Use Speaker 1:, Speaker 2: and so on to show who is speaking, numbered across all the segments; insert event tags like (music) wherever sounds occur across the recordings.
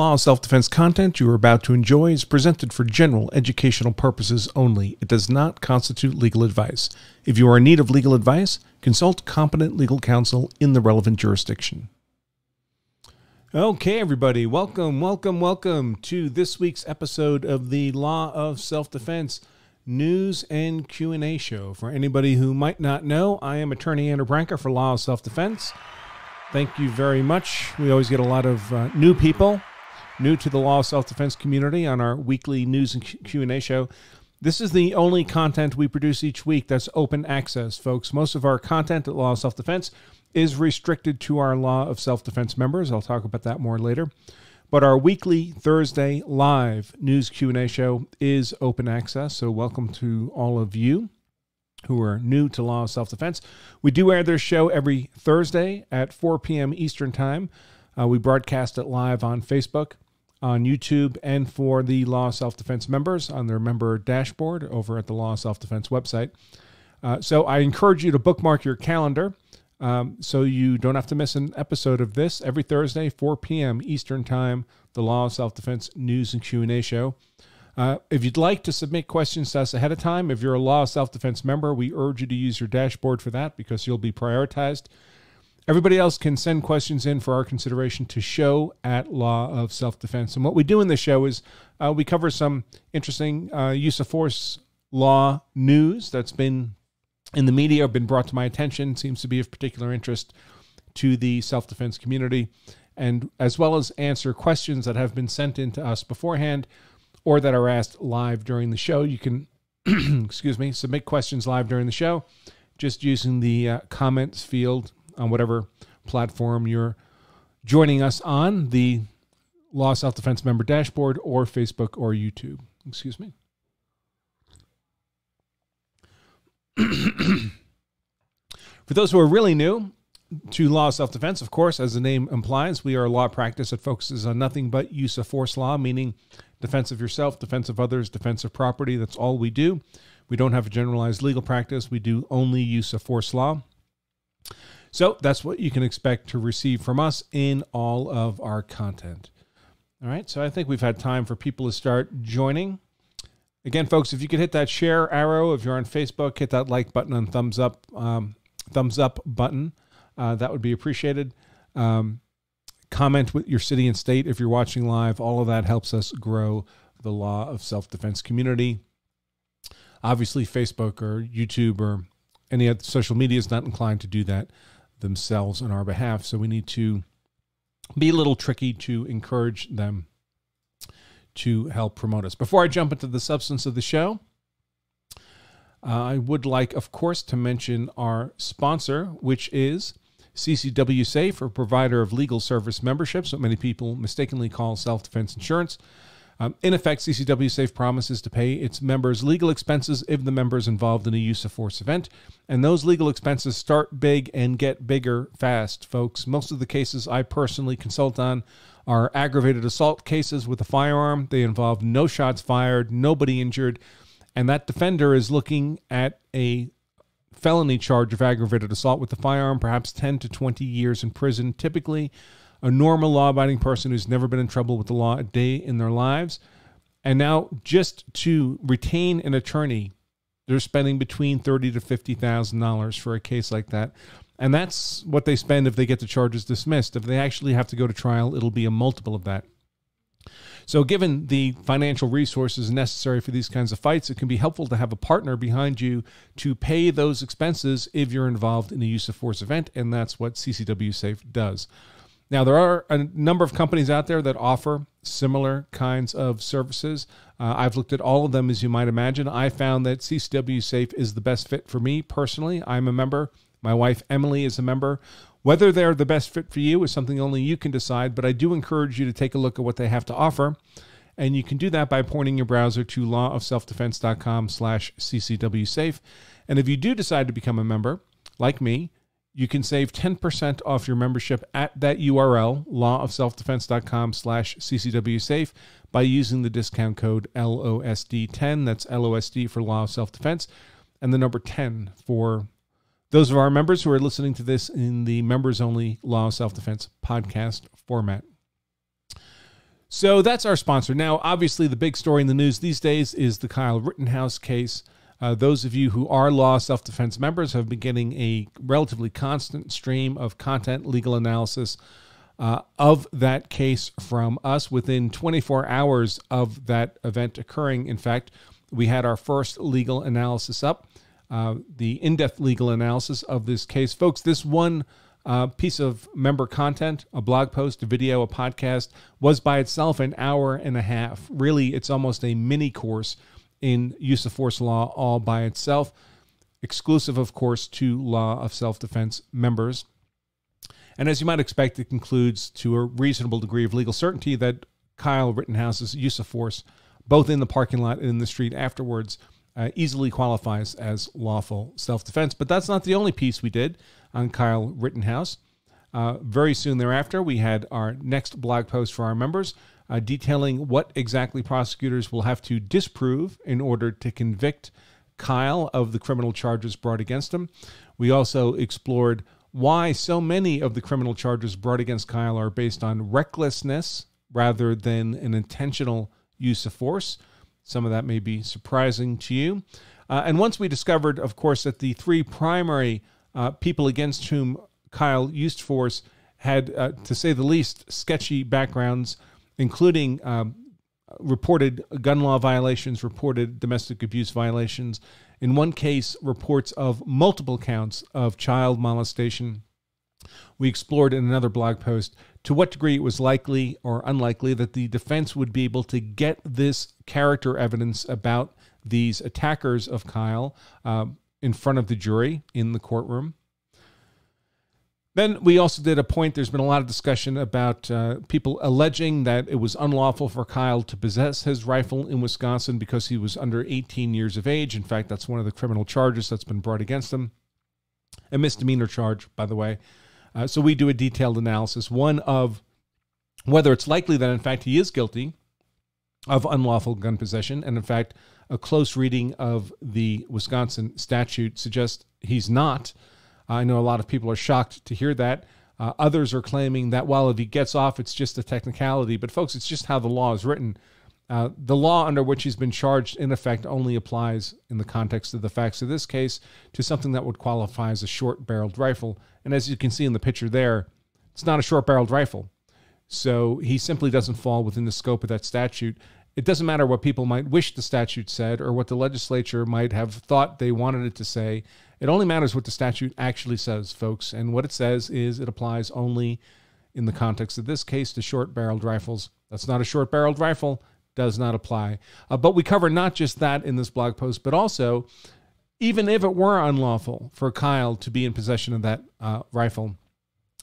Speaker 1: Law of Self Defense content you are about to enjoy is presented for general educational purposes only. It does not constitute legal advice. If you are in need of legal advice, consult competent legal counsel in the relevant jurisdiction. Okay, everybody, welcome, welcome, welcome to this week's episode of the Law of Self Defense news and Q&A show. For anybody who might not know, I am attorney Andrew Branca for Law of Self Defense. Thank you very much. We always get a lot of uh, new people new to the law of self-defense community on our weekly news and q&a show. This is the only content we produce each week that's open access folks. Most of our content at law of self-defense is restricted to our law of self-defense members. I'll talk about that more later. But our weekly thursday live news q&a show is open access so welcome to all of you who are new to law of self-defense. We do air this show every thursday at 4 p.m eastern time. Uh, we broadcast it live on facebook on YouTube and for the Law of Self Defense members on their member dashboard over at the Law of Self Defense website. Uh, so I encourage you to bookmark your calendar um, so you don't have to miss an episode of this every Thursday, 4 p.m. Eastern Time, the Law of Self Defense News and Q&A show. Uh, if you'd like to submit questions to us ahead of time, if you're a Law of Self Defense member, we urge you to use your dashboard for that because you'll be prioritized. Everybody else can send questions in for our consideration to show at Law of Self Defense. And what we do in this show is uh, we cover some interesting uh, use of force law news that's been in the media or been brought to my attention, seems to be of particular interest to the self defense community, and as well as answer questions that have been sent in to us beforehand or that are asked live during the show. You can, (clears throat) excuse me, submit questions live during the show just using the uh, comments field on whatever platform you're joining us on, the Law Self Defense member dashboard, or Facebook or YouTube. Excuse me. (clears throat) For those who are really new to law self defense, of course, as the name implies, we are a law practice that focuses on nothing but use of force law, meaning defense of yourself, defense of others, defense of property. That's all we do. We don't have a generalized legal practice. We do only use of force law. So that's what you can expect to receive from us in all of our content. All right, so I think we've had time for people to start joining. Again, folks, if you could hit that share arrow, if you're on Facebook, hit that like button and thumbs up, um, thumbs up button. Uh, that would be appreciated. Um, comment with your city and state if you're watching live. All of that helps us grow the law of self defense community. Obviously, Facebook or YouTube or any other social media is not inclined to do that themselves on our behalf. So we need to be a little tricky to encourage them to help promote us. Before I jump into the substance of the show, I would like, of course, to mention our sponsor, which is CCW Safe, a provider of legal service memberships, what many people mistakenly call self defense insurance. Um, in effect, CCW Safe promises to pay its members legal expenses if the member is involved in a use of force event. And those legal expenses start big and get bigger fast, folks. Most of the cases I personally consult on are aggravated assault cases with a firearm. They involve no shots fired, nobody injured, and that defender is looking at a felony charge of aggravated assault with a firearm, perhaps 10 to 20 years in prison, typically a normal law abiding person who's never been in trouble with the law a day in their lives. And now, just to retain an attorney, they're spending between thirty to fifty thousand dollars for a case like that, and that's what they spend if they get the charges dismissed. If they actually have to go to trial, it'll be a multiple of that. So, given the financial resources necessary for these kinds of fights, it can be helpful to have a partner behind you to pay those expenses if you're involved in a use of force event, and that's what CCW Safe does. Now, there are a number of companies out there that offer similar kinds of services. Uh, I've looked at all of them, as you might imagine. I found that CCW Safe is the best fit for me personally. I'm a member. My wife, Emily, is a member. Whether they're the best fit for you is something only you can decide, but I do encourage you to take a look at what they have to offer. And you can do that by pointing your browser to lawofselfdefense.com slash ccwsafe. And if you do decide to become a member, like me, you can save 10% off your membership at that URL, lawofselfdefense.com slash ccwsafe, by using the discount code LOSD10. That's LOSD for Law of Self Defense, and the number 10 for those of our members who are listening to this in the members only Law of Self Defense podcast format. So that's our sponsor. Now, obviously, the big story in the news these days is the Kyle Rittenhouse case. Uh, those of you who are law self defense members have been getting a relatively constant stream of content, legal analysis uh, of that case from us within 24 hours of that event occurring. In fact, we had our first legal analysis up, uh, the in depth legal analysis of this case. Folks, this one uh, piece of member content, a blog post, a video, a podcast, was by itself an hour and a half. Really, it's almost a mini course in use of force law all by itself, exclusive, of course, to law of self defense members. And as you might expect, it concludes to a reasonable degree of legal certainty that Kyle Rittenhouse's use of force, both in the parking lot and in the street afterwards, uh, easily qualifies as lawful self defense. But that's not the only piece we did on Kyle Rittenhouse. Uh, very soon thereafter, we had our next blog post for our members uh, detailing what exactly prosecutors will have to disprove in order to convict Kyle of the criminal charges brought against him. We also explored why so many of the criminal charges brought against Kyle are based on recklessness rather than an intentional use of force. Some of that may be surprising to you. Uh, and once we discovered, of course, that the three primary uh, people against whom Kyle used force had, uh, to say the least, sketchy backgrounds, including um, reported gun law violations, reported domestic abuse violations. In one case, reports of multiple counts of child molestation. We explored in another blog post to what degree it was likely or unlikely that the defense would be able to get this character evidence about these attackers of Kyle um, in front of the jury in the courtroom. Then we also did a point. There's been a lot of discussion about uh, people alleging that it was unlawful for Kyle to possess his rifle in Wisconsin because he was under 18 years of age. In fact, that's one of the criminal charges that's been brought against him. A misdemeanor charge, by the way. Uh, so we do a detailed analysis one of whether it's likely that, in fact, he is guilty of unlawful gun possession. And in fact, a close reading of the Wisconsin statute suggests he's not. I know a lot of people are shocked to hear that. Uh, others are claiming that while if he gets off, it's just a technicality. But folks, it's just how the law is written. Uh, the law under which he's been charged, in effect, only applies in the context of the facts of this case to something that would qualify as a short barreled rifle. And as you can see in the picture there, it's not a short barreled rifle. So he simply doesn't fall within the scope of that statute. It doesn't matter what people might wish the statute said or what the legislature might have thought they wanted it to say. It only matters what the statute actually says, folks. And what it says is it applies only in the context of this case to short barreled rifles. That's not a short barreled rifle, does not apply. Uh, but we cover not just that in this blog post, but also even if it were unlawful for Kyle to be in possession of that uh, rifle,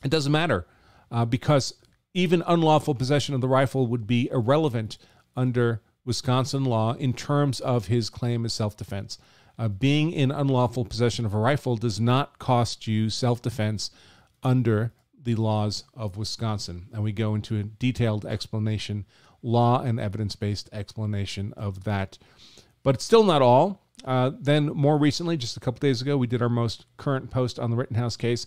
Speaker 1: it doesn't matter uh, because even unlawful possession of the rifle would be irrelevant under Wisconsin law in terms of his claim as self defense. Uh, being in unlawful possession of a rifle does not cost you self defense under the laws of Wisconsin. And we go into a detailed explanation, law and evidence based explanation of that. But it's still not all. Uh, then, more recently, just a couple days ago, we did our most current post on the Rittenhouse case.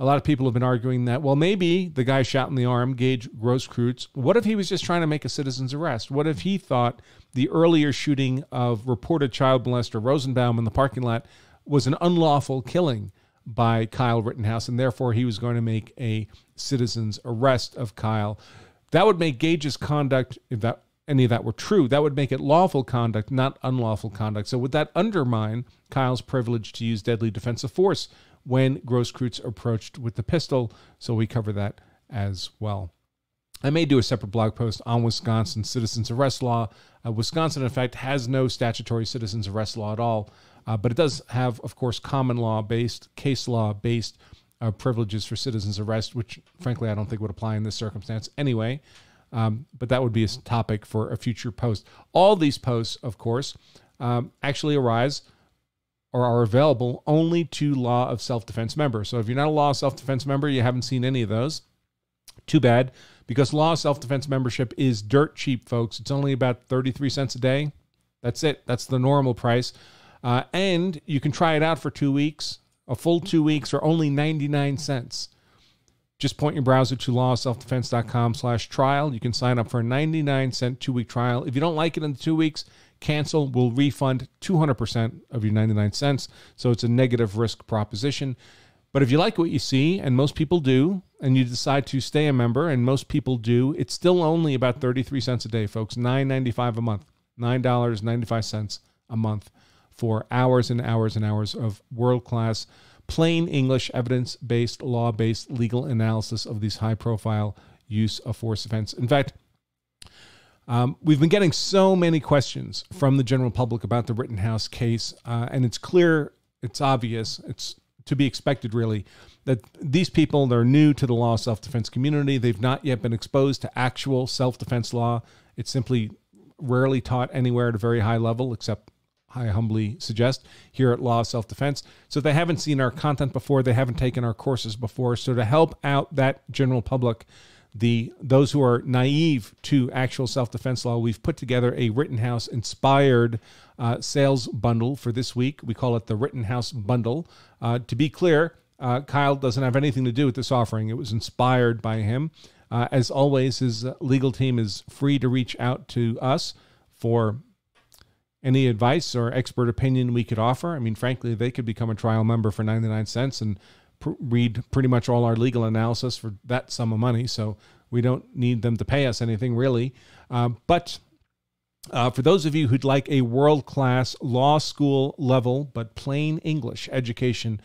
Speaker 1: A lot of people have been arguing that, well, maybe the guy shot in the arm, Gage Grosskreutz, what if he was just trying to make a citizen's arrest? What if he thought the earlier shooting of reported child molester Rosenbaum in the parking lot was an unlawful killing by Kyle Rittenhouse, and therefore he was going to make a citizen's arrest of Kyle? That would make Gage's conduct, if that any of that were true, that would make it lawful conduct, not unlawful conduct. So would that undermine Kyle's privilege to use deadly defensive force when Grosskreutz approached with the pistol? So we cover that as well. I may do a separate blog post on Wisconsin citizens arrest law. Uh, Wisconsin, in fact, has no statutory citizens arrest law at all, uh, but it does have, of course, common law based, case law based uh, privileges for citizens arrest, which, frankly, I don't think would apply in this circumstance anyway. Um, but that would be a topic for a future post. All these posts, of course, um, actually arise or are available only to law of self defense members. So if you're not a law of self defense member, you haven't seen any of those. Too bad, because law of self defense membership is dirt cheap, folks. It's only about 33 cents a day. That's it. That's the normal price. Uh, and you can try it out for two weeks, a full two weeks, for only 99 cents. just point your browser to lawselfdefense.com slash trial. You can sign up for a 99 cent two week trial. If you don't like it in the two weeks, cancel. We'll refund 200% of your 99 cents. So it's a negative risk proposition. But if you like what you see, and most people do, and you decide to stay a member, and most people do, it's still only about 33 cents a day, folks. $9.95 a month. $9.95 a month for hours and hours and hours of world class, plain English, evidence based, law based legal analysis of these high profile use of force events. In fact, um, we've been getting so many questions from the general public about the Rittenhouse case, uh, and it's clear, it's obvious, it's to be expected, really, that these people they're new to the law of self-defense community. They've not yet been exposed to actual self-defense law. It's simply rarely taught anywhere at a very high level, except I humbly suggest here at Law of Self Defense. So they haven't seen our content before, they haven't taken our courses before. So to help out that general public, the those who are naive to actual self defense law, we've put together a Rittenhouse inspired uh, sales bundle for this week. We call it the Rittenhouse Bundle. Uh, to be clear, uh, Kyle doesn't have anything to do with this offering. It was inspired by him. Uh, as always, his legal team is free to reach out to us for any advice or expert opinion we could offer. I mean, frankly, they could become a trial member for 99 cents and pr- read pretty much all our legal analysis for that sum of money. So we don't need them to pay us anything really. Uh, but uh, for those of you who'd like a world class law school level, but plain English education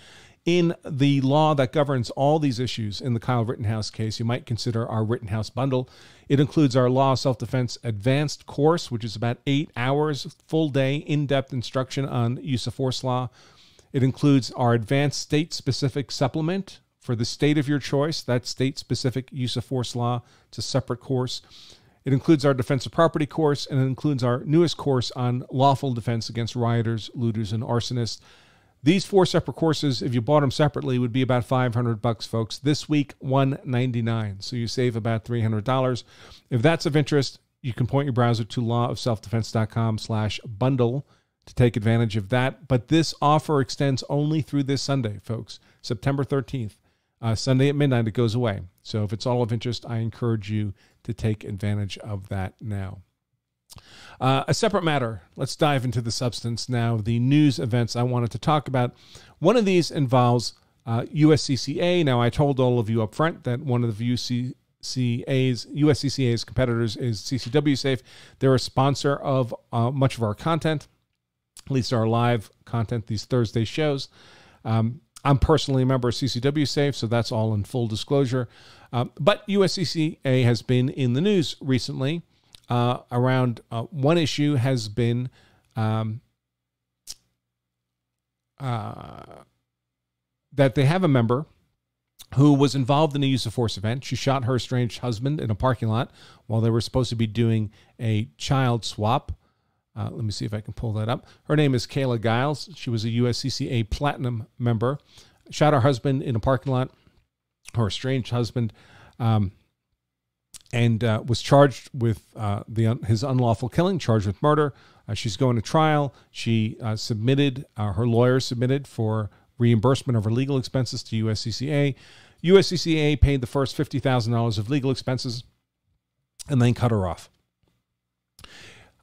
Speaker 1: in the law that governs all these issues in the Kyle Rittenhouse case, you might consider our Rittenhouse bundle. It includes our Law Self Defense Advanced course, which is about eight hours, full day, in depth instruction on use of force law. It includes our Advanced State Specific Supplement for the state of your choice. that state specific use of force law. It's a separate course. It includes our defensive property course, and it includes our newest course on lawful defense against rioters, looters, and arsonists. These four separate courses, if you bought them separately, would be about 500 bucks, folks. This week, 199. So you save about $300. If that's of interest, you can point your browser to lawofselfdefense.com slash bundle to take advantage of that. But this offer extends only through this Sunday, folks, September 13th. Uh, Sunday at midnight, it goes away. So if it's all of interest, I encourage you to take advantage of that now. Uh, a separate matter. Let's dive into the substance now. The news events I wanted to talk about. One of these involves uh, USCCA. Now, I told all of you up front that one of the UCCA's USCCA's competitors is CCW Safe. They're a sponsor of uh, much of our content, at least our live content, these Thursday shows. Um, I'm personally a member of CCW Safe, so that's all in full disclosure. Um, but USCCA has been in the news recently uh, around uh, one issue has been um, uh, that they have a member who was involved in a use of force event. She shot her estranged husband in a parking lot while they were supposed to be doing a child swap. Uh, let me see if I can pull that up. Her name is Kayla Giles. She was a USCCA Platinum member. Shot her husband in a parking lot, her estranged husband. Um, and uh, was charged with uh, the his unlawful killing, charged with murder. Uh, she's going to trial. She uh, submitted, uh, her lawyer submitted for reimbursement of her legal expenses to USCCA. USCCA paid the first $50,000 of legal expenses and then cut her off.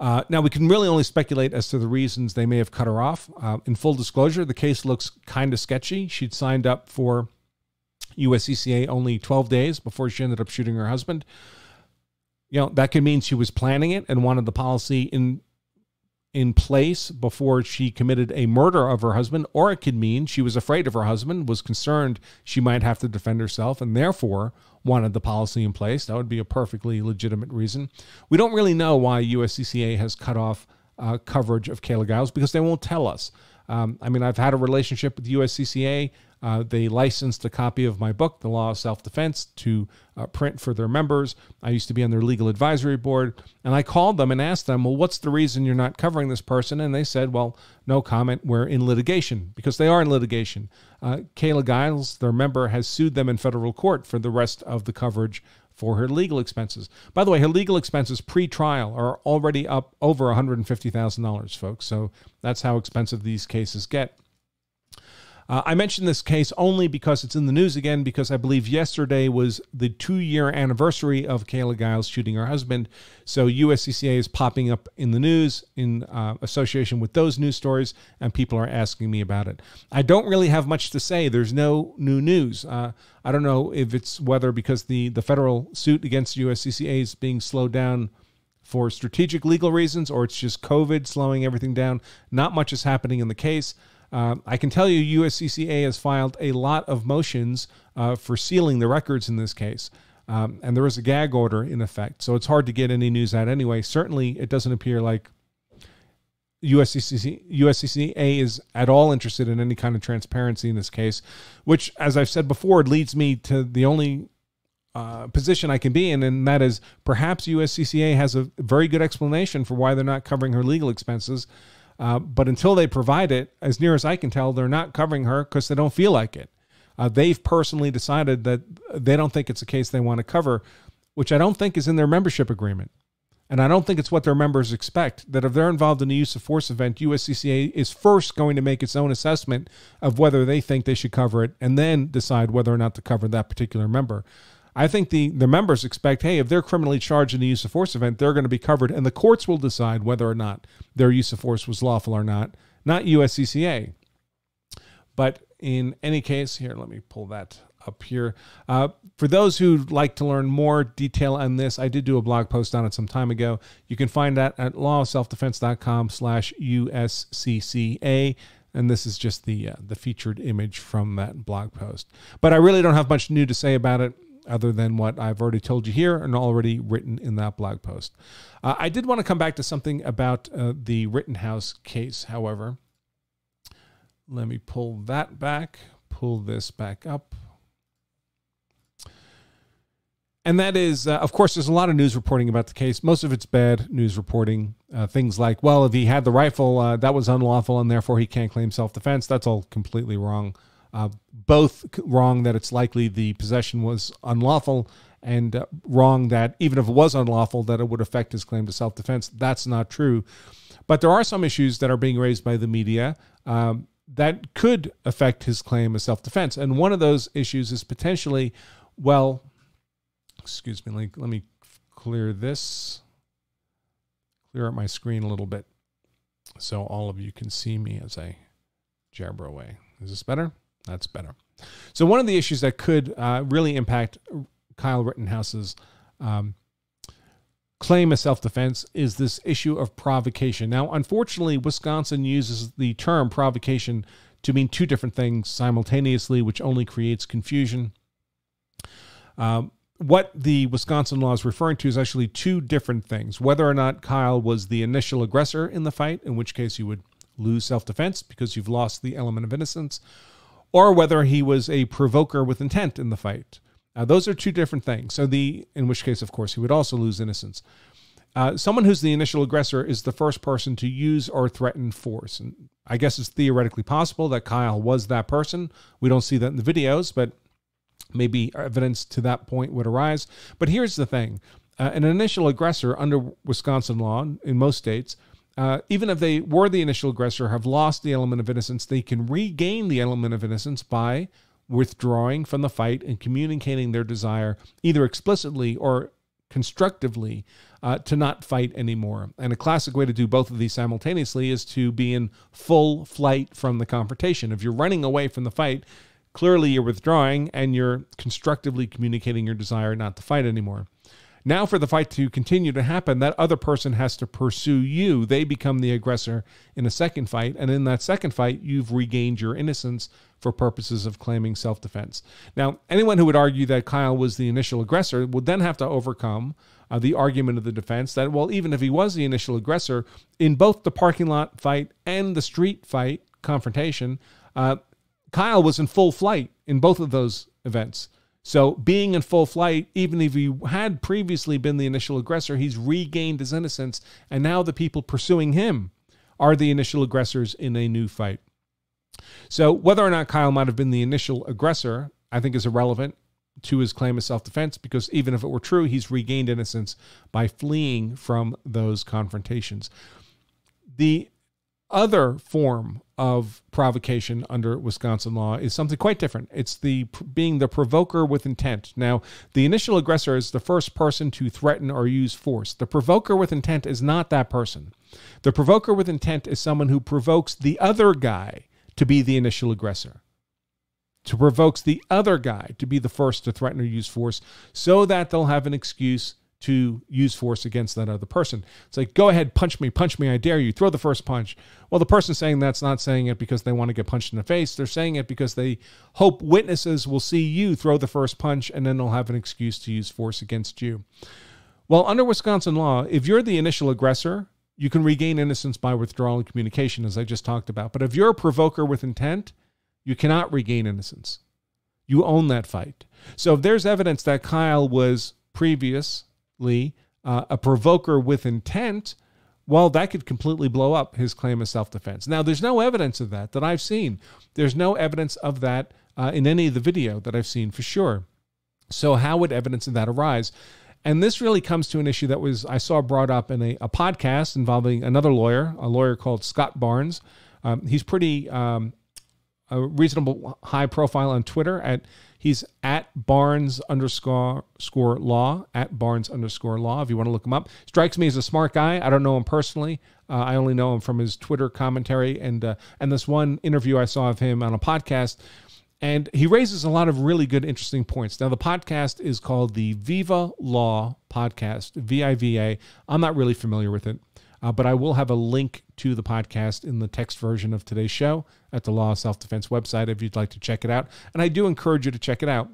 Speaker 1: Uh, now, we can really only speculate as to the reasons they may have cut her off. in full disclosure, the case looks kind of sketchy. She'd signed up for USCCA only 12 days before she ended up shooting her husband you know that could mean she was planning it and wanted the policy in in place before she committed a murder of her husband or it could mean she was afraid of her husband was concerned she might have to defend herself and therefore wanted the policy in place. That would be a perfectly legitimate reason. We don't really know why uscca has cut off uh, coverage of kayla giles because they won't tell us. Um, i mean i've had a relationship with uscca uh, they licensed a copy of my book, The Law of Self Defense, to uh, print for their members. I used to be on their legal advisory board, and I called them and asked them, Well, what's the reason you're not covering this person? And they said, Well, no comment. We're in litigation because they are in litigation. Uh, Kayla Giles, their member, has sued them in federal court for the rest of the coverage for her legal expenses. By the way, her legal expenses pre-trial are already up over $150,000, folks. So that's how expensive these cases get. Uh, I mentioned this case only because it's in the news again, because I believe yesterday was the two year anniversary of Kayla Giles shooting her husband. So USCCA is popping up in the news in uh, association with those news stories, and people are asking me about it. I don't really have much to say. There's no new news. Uh, I don't know if it's whether because the, the federal suit against USCCA is being slowed down for strategic legal reasons or it's just COVID slowing everything down. Not much is happening in the case. Um, I can tell you, USCCA has filed a lot of motions uh, for sealing the records in this case. Um, and there is a gag order in effect. So it's hard to get any news out anyway. Certainly, it doesn't appear like USCCA, USCCA is at all interested in any kind of transparency in this case, which, as I've said before, leads me to the only uh, position I can be in, and that is perhaps USCCA has a very good explanation for why they're not covering her legal expenses. Uh, but until they provide it, as near as I can tell, they're not covering her because they don't feel like it. Uh, they've personally decided that they don't think it's a case they want to cover, which I don't think is in their membership agreement. And I don't think it's what their members expect. That if they're involved in a use of force event, USCCA is first going to make its own assessment of whether they think they should cover it and then decide whether or not to cover that particular member. I think the, the members expect, hey, if they're criminally charged in a use of force event, they're going to be covered, and the courts will decide whether or not their use of force was lawful or not, not USCCA. But in any case, here, let me pull that up here. Uh, for those who'd like to learn more detail on this, I did do a blog post on it some time ago. You can find that at lawofselfdefense.com slash USCCA and this is just the uh, the featured image from that blog post. But I really don't have much new to say about it other than what I've already told you here and already written in that blog post. Uh, I did want to come back to something about uh, the Rittenhouse case, however. Let me pull that back, pull this back up. And that is, uh, of course, there's a lot of news reporting about the case. Most of it's bad news reporting. Uh, things like, well, if he had the rifle, uh, that was unlawful, and therefore he can't claim self defense. That's all completely wrong. Uh, both wrong that it's likely the possession was unlawful, and uh, wrong that even if it was unlawful, that it would affect his claim to self defense. That's not true. But there are some issues that are being raised by the media um, that could affect his claim of self defense. And one of those issues is potentially, well, excuse me, let me, let me clear this, clear up my screen a little bit so all of you can see me as I jabber away. Is this better? That's better. So one of the issues that could uh, really impact Kyle Rittenhouse's um, claim of self-defense is this issue of provocation. Now, unfortunately, Wisconsin uses the term provocation to mean two different things simultaneously, which only creates confusion. Um, what the Wisconsin law is referring to is actually two different things. Whether or not Kyle was the initial aggressor in the fight, in which case you would lose self defense because you've lost the element of innocence, or whether he was a provoker with intent in the fight. Uh, those are two different things. So the, in which case, of course, he would also lose innocence. Uh, someone who's the initial aggressor is the first person to use or threaten force. And I guess it's theoretically possible that Kyle was that person. We don't see that in the videos, but maybe evidence to that point would arise. But here's the thing uh, an initial aggressor under Wisconsin law in most states uh, even if they were the initial aggressor, have lost the element of innocence, they can regain the element of innocence by withdrawing from the fight and communicating their desire, either explicitly or constructively, uh, to not fight anymore. And a classic way to do both of these simultaneously is to be in full flight from the confrontation. If you're running away from the fight, clearly you're withdrawing and you're constructively communicating your desire not to fight anymore. Now, for the fight to continue to happen, that other person has to pursue you. They become the aggressor in a second fight. And in that second fight, you've regained your innocence for purposes of claiming self defense. Now, anyone who would argue that Kyle was the initial aggressor would then have to overcome uh, the argument of the defense that, well, even if he was the initial aggressor, in both the parking lot fight and the street fight confrontation, uh, Kyle was in full flight in both of those events. So, being in full flight, even if he had previously been the initial aggressor, he's regained his innocence. And now the people pursuing him are the initial aggressors in a new fight. So, whether or not Kyle might have been the initial aggressor, I think is irrelevant to his claim of self defense because even if it were true, he's regained innocence by fleeing from those confrontations. The other form of provocation under Wisconsin law is something quite different. It's the being the provoker with intent. Now, the initial aggressor is the first person to threaten or use force. The provoker with intent is not that person. The provoker with intent is someone who provokes the other guy to be the initial aggressor. To provokes the other guy to be the first to threaten or use force so that they'll have an excuse to use force against that other person. It's like, go ahead, punch me, punch me, I dare you, throw the first punch. Well, the person saying that's not saying it because they want to get punched in the face. They're saying it because they hope witnesses will see you throw the first punch and then they'll have an excuse to use force against you. Well, under Wisconsin law, if you're the initial aggressor, you can regain innocence by withdrawal and communication, as I just talked about. But if you're a provoker with intent, you cannot regain innocence. You own that fight. So if there's evidence that Kyle was previous uh, a provoker with intent, well, that could completely blow up his claim of self defense. Now, there's no evidence of that that I've seen. There's no evidence of that uh, in any of the video that I've seen for sure. So, how would evidence of that arise? And this really comes to an issue that was I saw brought up in a, a podcast involving another lawyer, a lawyer called Scott Barnes. Um, he's pretty um, a reasonable high profile on Twitter at He's at Barnes underscore score law at Barnes underscore law. If you want to look him up, strikes me as a smart guy. I don't know him personally. Uh, I only know him from his Twitter commentary and uh, and this one interview I saw of him on a podcast. And he raises a lot of really good, interesting points. Now, the podcast is called the Viva Law Podcast, V I V A. I'm not really familiar with it. Uh, but I will have a link to the podcast in the text version of today's show at the Law of Self Defense website if you'd like to check it out. And I do encourage you to check it out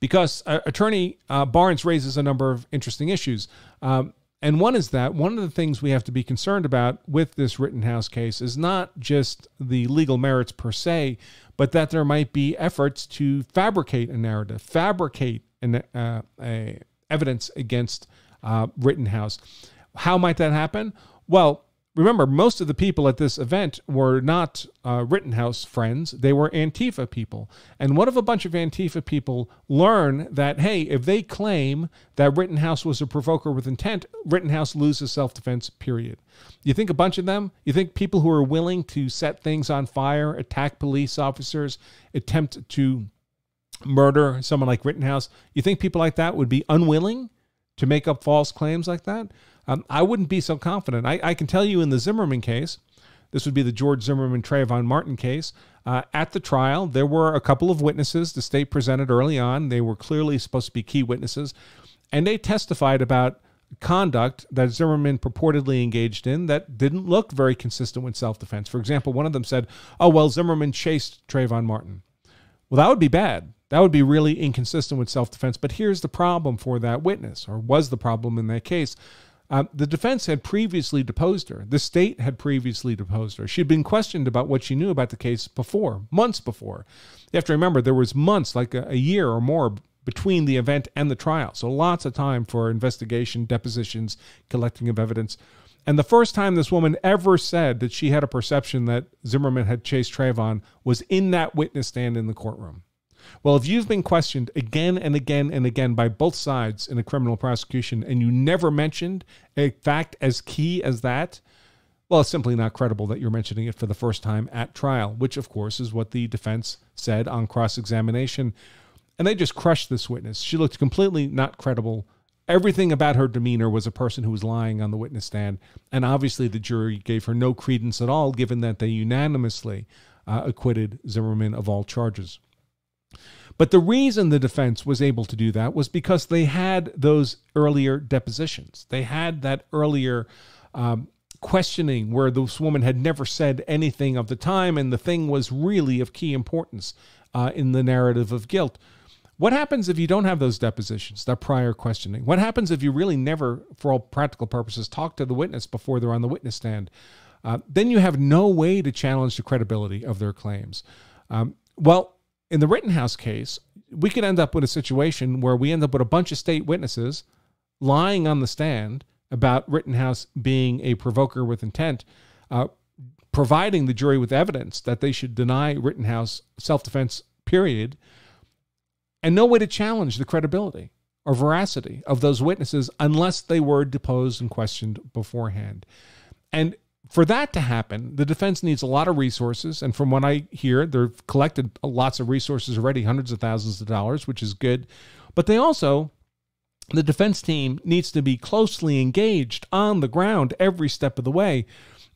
Speaker 1: because uh, Attorney uh, Barnes raises a number of interesting issues. Um, and one is that one of the things we have to be concerned about with this Rittenhouse case is not just the legal merits per se, but that there might be efforts to fabricate a narrative, fabricate an, uh, evidence against uh, Rittenhouse. How might that happen? Well, remember, most of the people at this event were not uh, Rittenhouse friends. They were Antifa people. And what if a bunch of Antifa people learn that, hey, if they claim that Rittenhouse was a provoker with intent, Rittenhouse loses self defense, period. You think a bunch of them, you think people who are willing to set things on fire, attack police officers, attempt to murder someone like Rittenhouse, you think people like that would be unwilling to make up false claims like that? Um, I wouldn't be so confident. I, I, can tell you in the Zimmerman case, this would be the George Zimmerman Trayvon Martin case. Uh, at the trial, there were a couple of witnesses the state presented early on. They were clearly supposed to be key witnesses, and they testified about conduct that Zimmerman purportedly engaged in that didn't look very consistent with self defense. For example, one of them said, Oh, well, Zimmerman chased Trayvon Martin. Well, that would be bad. That would be really inconsistent with self defense. But here's the problem for that witness, or was the problem in that case. Uh, the defense had previously deposed her. The state had previously deposed her. She'd been questioned about what she knew about the case before, months before. You have to remember there was months, like a, a year or more, between the event and the trial. So lots of time for investigation, depositions, collecting of evidence. And the first time this woman ever said that she had a perception that Zimmerman had chased Trayvon was in that witness stand in the courtroom. Well, if you've been questioned again and again and again by both sides in a criminal prosecution and you never mentioned a fact as key as that, well, it's simply not credible that you're mentioning it for the first time at trial, which, of course, is what the defense said on cross examination. And they just crushed this witness. She looked completely not credible. Everything about her demeanor was a person who was lying on the witness stand. And obviously, the jury gave her no credence at all, given that they unanimously uh, acquitted Zimmerman of all charges. But the reason the defense was able to do that was because they had those earlier depositions. They had that earlier um, questioning where this woman had never said anything of the time, and the thing was really of key importance uh, in the narrative of guilt. What happens if you don't have those depositions, that prior questioning? What happens if you really never, for all practical purposes, talk to the witness before they're on the witness stand? Uh, then you have no way to challenge the credibility of their claims. Um, well, in the Rittenhouse case, we could end up with a situation where we end up with a bunch of state witnesses lying on the stand about Rittenhouse being a provoker with intent, uh, providing the jury with evidence that they should deny Rittenhouse self defense, period, and no way to challenge the credibility or veracity of those witnesses unless they were deposed and questioned beforehand. And for that to happen, the defense needs a lot of resources. And from what I hear, they've collected lots of resources already, hundreds of thousands of dollars, which is good. But they also, the defense team needs to be closely engaged on the ground every step of the way.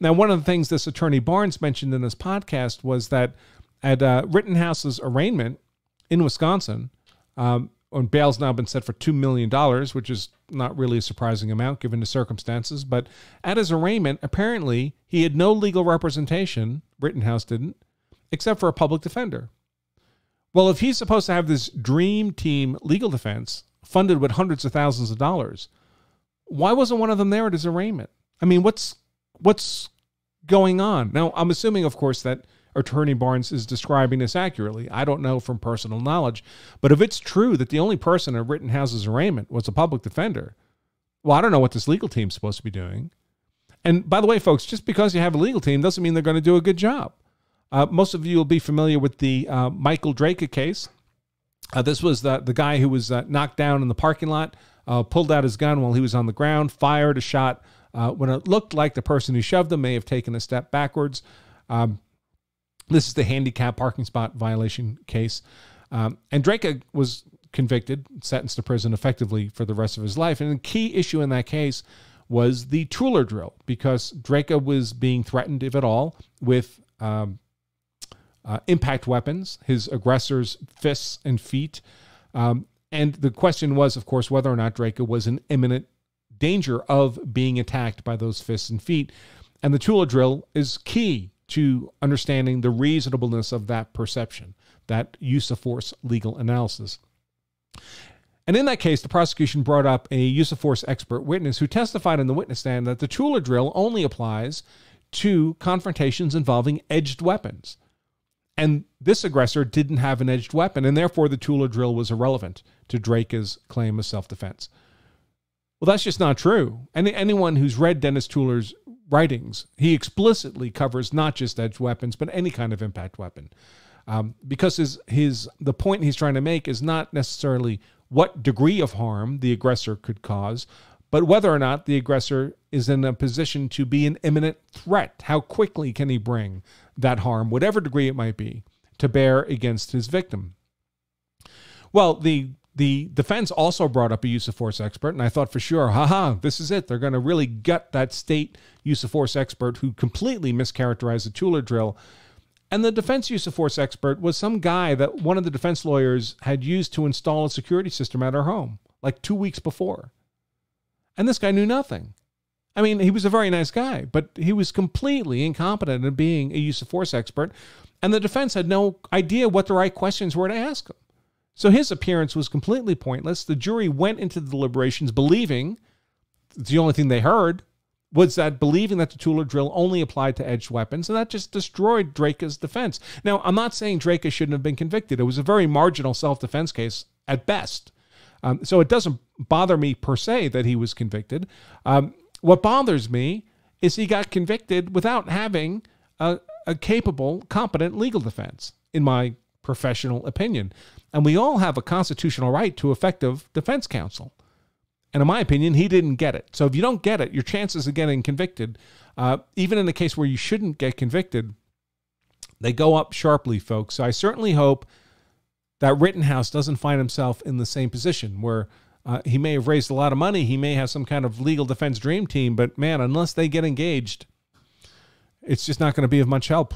Speaker 1: Now, one of the things this attorney Barnes mentioned in this podcast was that at uh, Rittenhouse's arraignment in Wisconsin, um, and bail's now been set for $2 million, which is not really a surprising amount given the circumstances. But at his arraignment, apparently he had no legal representation, Rittenhouse didn't, except for a public defender. Well, if he's supposed to have this dream team legal defense funded with hundreds of thousands of dollars, why wasn't one of them there at his arraignment? I mean, what's what's going on? Now, I'm assuming, of course, that Attorney Barnes is describing this accurately. I don't know from personal knowledge, but if it's true that the only person at Rittenhouse's arraignment was a public defender, well, I don't know what this legal team's supposed to be doing. And by the way, folks, just because you have a legal team doesn't mean they're going to do a good job. Uh, most of you will be familiar with the uh, Michael Drejka case. Uh, this was the, the guy who was uh, knocked down in the parking lot, uh, pulled out his gun while he was on the ground, fired a shot uh, when it looked like the person who shoved him may have taken a step backwards. Um, this is the handicap parking spot violation case. Um, and Drejka was convicted, sentenced to prison effectively for the rest of his life. And the key issue in that case was the Tueller drill because Drejka was being threatened, if at all, with um, uh, impact weapons, his aggressor's fists and feet. Um, and the question was, of course, whether or not Drejka was in imminent danger of being attacked by those fists and feet. And the Tueller drill is key to understanding the reasonableness of that perception, that use of force legal analysis. And in that case, the prosecution brought up a use of force expert witness who testified in the witness stand that the Tueller drill only applies to confrontations involving edged weapons. And this aggressor didn't have an edged weapon, and therefore the Tueller drill was irrelevant to Drejka's claim of self defense. Well, that's just not true. Any, anyone who's read Dennis Tueller's writings, he explicitly covers not just edge weapons, but any kind of impact weapon. Um, because his, his the point he's trying to make is not necessarily what degree of harm the aggressor could cause, but whether or not the aggressor is in a position to be an imminent threat. How quickly can he bring that harm, whatever degree it might be, to bear against his victim? Well, the the defense also brought up a use of force expert, and I thought for sure, haha, this is it. They're going to really gut that state use of force expert who completely mischaracterized the Tueller drill. And the defense use of force expert was some guy that one of the defense lawyers had used to install a security system at her home like two weeks before. And this guy knew nothing. I mean, he was a very nice guy, but he was completely incompetent in being a use of force expert. And the defense had no idea what the right questions were to ask him. So his appearance was completely pointless. The jury went into the deliberations believing the only thing they heard was that believing that the Tueller drill only applied to edged weapons, and that just destroyed Drejka's defense. Now, I'm not saying Draka shouldn't have been convicted. It was a very marginal self defense case at best. Um, so it doesn't bother me per se that he was convicted. Um, what bothers me is he got convicted without having a, a capable, competent legal defense, in my professional opinion. And we all have a constitutional right to effective defense counsel. And in my opinion, he didn't get it. So if you don't get it, your chances of getting convicted, uh, even in a case where you shouldn't get convicted, they go up sharply, folks. So I certainly hope that Rittenhouse doesn't find himself in the same position where uh, he may have raised a lot of money, he may have some kind of legal defense dream team, but man, unless they get engaged, it's just not going to be of much help.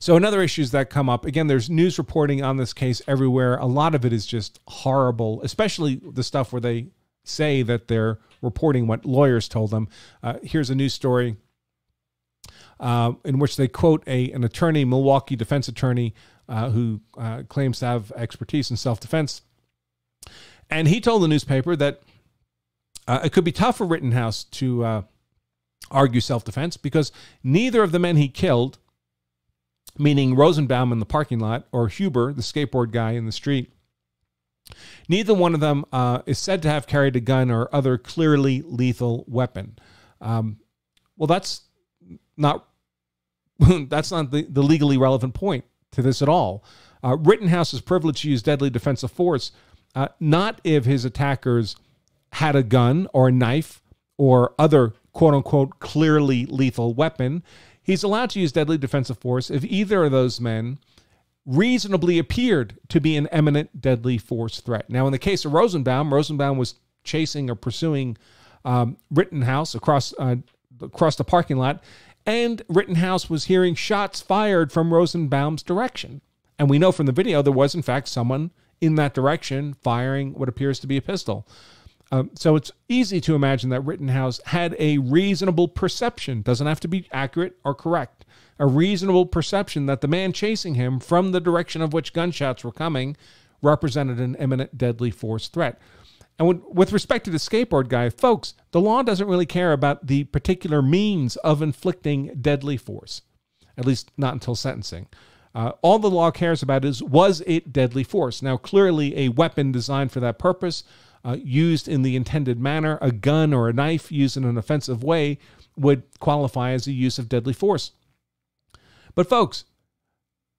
Speaker 1: So another issues that come up again, there's news reporting on this case everywhere. A lot of it is just horrible, especially the stuff where they say that they're reporting what lawyers told them. Uh, here's a news story uh, in which they quote a an attorney, Milwaukee defense attorney, uh, who uh, claims to have expertise in self defense, and he told the newspaper that uh, it could be tough for Rittenhouse to uh, argue self defense because neither of the men he killed meaning Rosenbaum in the parking lot or Huber, the skateboard guy in the street. Neither one of them uh, is said to have carried a gun or other clearly lethal weapon. Um, well, that's not (laughs) that's not the, the legally relevant point to this at all. Uh, Rittenhouse is privileged to use deadly defensive force, uh, not if his attackers had a gun or a knife or other quote unquote clearly lethal weapon, he's allowed to use deadly defensive force if either of those men reasonably appeared to be an imminent deadly force threat. Now, in the case of Rosenbaum, Rosenbaum was chasing or pursuing um, Rittenhouse across uh, across the parking lot, and Rittenhouse was hearing shots fired from Rosenbaum's direction. And we know from the video there was, in fact, someone in that direction firing what appears to be a pistol. Um, so it's easy to imagine that Rittenhouse had a reasonable perception, doesn't have to be accurate or correct, a reasonable perception that the man chasing him from the direction of which gunshots were coming represented an imminent deadly force threat. And with respect to the skateboard guy, folks, the law doesn't really care about the particular means of inflicting deadly force, at least not until sentencing. Uh, all the law cares about is was it deadly force? Now, clearly, a weapon designed for that purpose, uh, used in the intended manner, a gun or a knife used in an offensive way, would qualify as a use of deadly force. But, folks,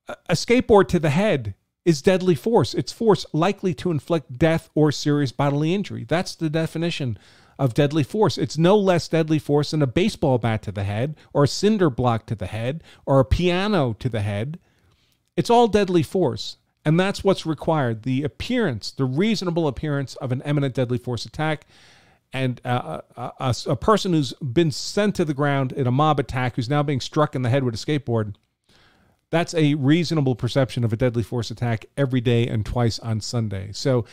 Speaker 1: a skateboard to the head is deadly force. It's force likely to inflict death or serious bodily injury. That's the definition of deadly force. It's no less deadly force than a baseball bat to the head, or a cinder block to the head, or a piano to the head. It's all deadly force. And that's what's required the appearance, the reasonable appearance of an imminent deadly force attack. And uh, a, a, a person who's been sent to the ground in a mob attack, who's now being struck in the head with a skateboard, that's a reasonable perception of a deadly force attack every day and twice on Sunday. So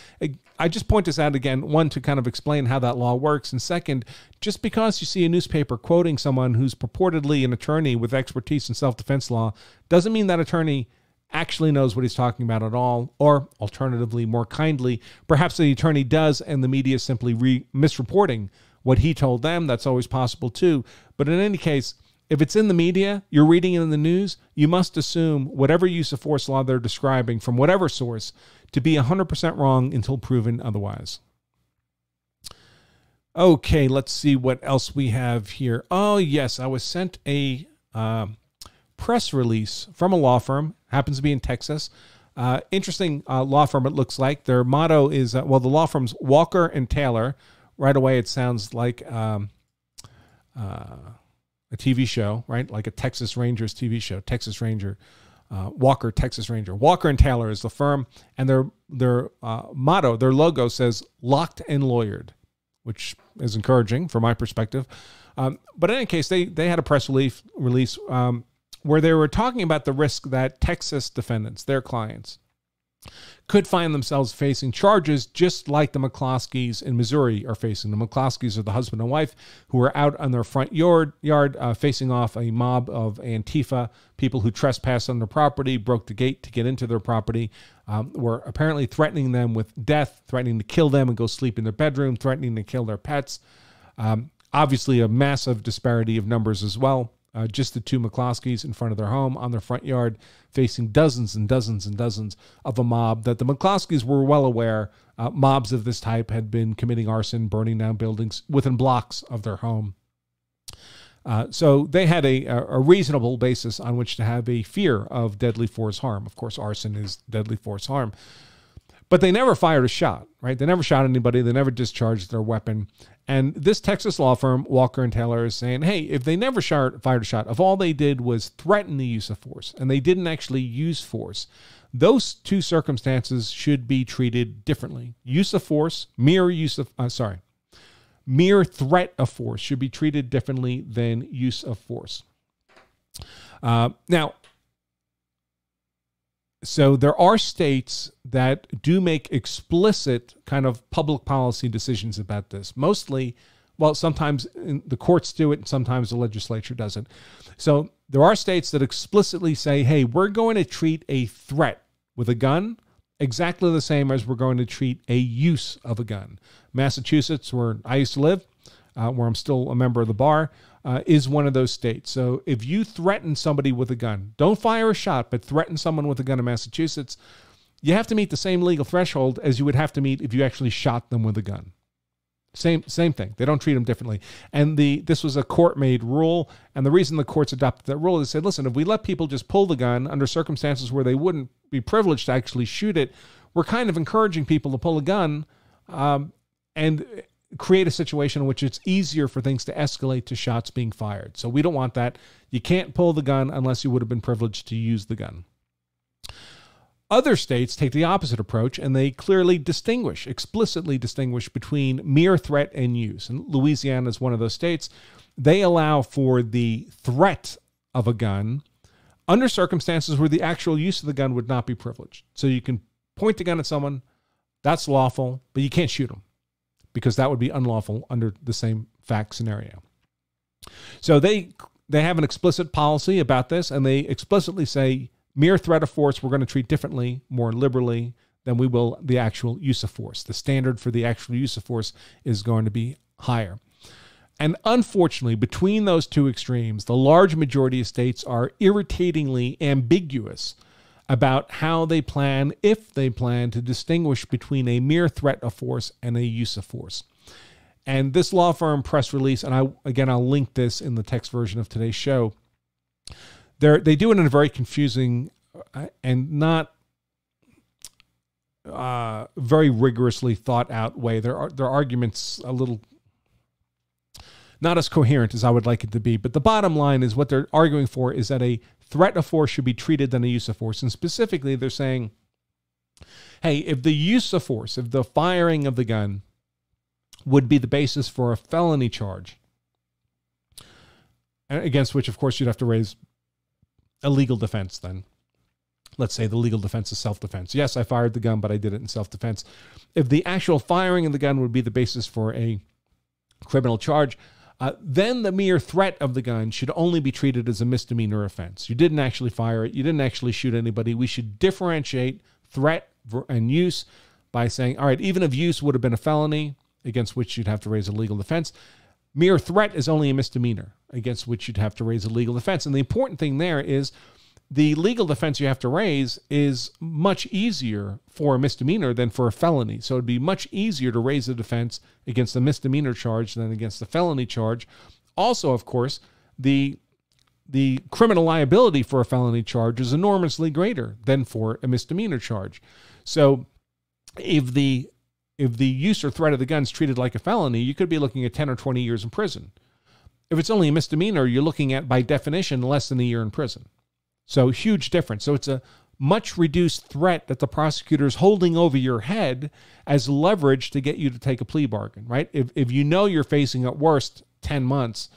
Speaker 1: I just point this out again, one, to kind of explain how that law works. And second, just because you see a newspaper quoting someone who's purportedly an attorney with expertise in self defense law doesn't mean that attorney actually knows what he's talking about at all, or alternatively, more kindly, perhaps the attorney does and the media is simply re- misreporting what he told them. That's always possible too. But in any case, if it's in the media, you're reading it in the news, you must assume whatever use of force law they're describing from whatever source to be 100% wrong until proven otherwise. Okay, let's see what else we have here. Oh, yes, I was sent a uh, press release from a law firm, happens to be in Texas. Uh, interesting uh, law firm, it looks like. Their motto is uh, well, the law firm's Walker and Taylor. Right away, it sounds like. Um, uh, a TV show, right? Like a Texas Rangers TV show, Texas Ranger, uh, Walker, Texas Ranger. Walker and Taylor is the firm, and their their uh, motto, their logo says "Locked and Lawyered," which is encouraging from my perspective. Um, but in any case, they they had a press release release um, where they were talking about the risk that Texas defendants, their clients, could find themselves facing charges just like the McCloskeys in Missouri are facing. The McCloskeys are the husband and wife who are out on their front yard, yard uh, facing off a mob of Antifa people who trespassed on their property, broke the gate to get into their property, um, were apparently threatening them with death, threatening to kill them and go sleep in their bedroom, threatening to kill their pets. Um, obviously, a massive disparity of numbers as well uh, just the two McCloskeys in front of their home on their front yard, facing dozens and dozens and dozens of a mob that the McCloskeys were well aware uh, mobs of this type had been committing arson, burning down buildings within blocks of their home. Uh, so they had a, a reasonable basis on which to have a fear of deadly force harm. Of course, arson is deadly force harm. But they never fired a shot, right? They never shot anybody. They never discharged their weapon. And this Texas law firm, Walker and Taylor, is saying, hey, if they never shot, fired a shot, if all they did was threaten the use of force and they didn't actually use force, those two circumstances should be treated differently. Use of force, mere use of, uh, sorry, mere threat of force should be treated differently than use of force. Uh, now, so there are states that do make explicit kind of public policy decisions about this. Mostly, well, sometimes the courts do it, and sometimes the legislature doesn't. So there are states that explicitly say, hey, we're going to treat a threat with a gun exactly the same as we're going to treat a use of a gun. Massachusetts, where I used to live, uh, where I'm still a member of the bar, uh, is one of those states. So if you threaten somebody with a gun, don't fire a shot, but threaten someone with a gun in Massachusetts, you have to meet the same legal threshold as you would have to meet if you actually shot them with a gun. Same same thing. They don't treat them differently. And the this was a court made rule, and the reason the courts adopted that rule is they said, listen, if we let people just pull the gun under circumstances where they wouldn't be privileged to actually shoot it, we're kind of encouraging people to pull a gun. Um, and create a situation in which it's easier for things to escalate to shots being fired. So we don't want that. You can't pull the gun unless you would have been privileged to use the gun. Other states take the opposite approach and they clearly distinguish, explicitly distinguish between mere threat and use. And Louisiana is one of those states. They allow for the threat of a gun under circumstances where the actual use of the gun would not be privileged. So you can point the gun at someone, that's lawful, but you can't shoot them because that would be unlawful under the same fact scenario. So they they have an explicit policy about this and they explicitly say mere threat of force we're going to treat differently, more liberally than we will the actual use of force. The standard for the actual use of force is going to be higher. And unfortunately, between those two extremes, the large majority of states are irritatingly ambiguous about how they plan, if they plan, to distinguish between a mere threat of force and a use of force. And this law firm press release, and I again I'll link this in the text version of today's show, they they do it in a very confusing uh, and not uh, very rigorously thought out way. Their their arguments a little not as coherent as I would like it to be. But the bottom line is what they're arguing for is that a threat of force should be treated than a use of force, and specifically they're saying, hey, if the use of force, if the firing of the gun would be the basis for a felony charge, uh, against which, of course, you'd have to raise a legal defense then. Let's say the legal defense is self defense. Yes, I fired the gun, but I did it in self defense. If the actual firing of the gun would be the basis for a criminal charge, uh, then the mere threat of the gun should only be treated as a misdemeanor offense. You didn't actually fire it, you didn't actually shoot anybody. We should differentiate threat and use by saying, all right, even if use would have been a felony against which you'd have to raise a legal defense, Mere threat is only a misdemeanor against which you'd have to raise a legal defense. And the important thing there is the legal defense you have to raise is much easier for a misdemeanor than for a felony. So it'd be much easier to raise a defense against a misdemeanor charge than against a felony charge. Also, of course, the the criminal liability for a felony charge is enormously greater than for a misdemeanor charge. So if the if the use or threat of the gun is treated like a felony, you could be looking at 10 or 20 years in prison. If it's only a misdemeanor, you're looking at, by definition, less than a year in prison. So, huge difference. So, it's a much reduced threat that the prosecutor is holding over your head as leverage to get you to take a plea bargain, right? If, if you know you're facing at worst 10 months,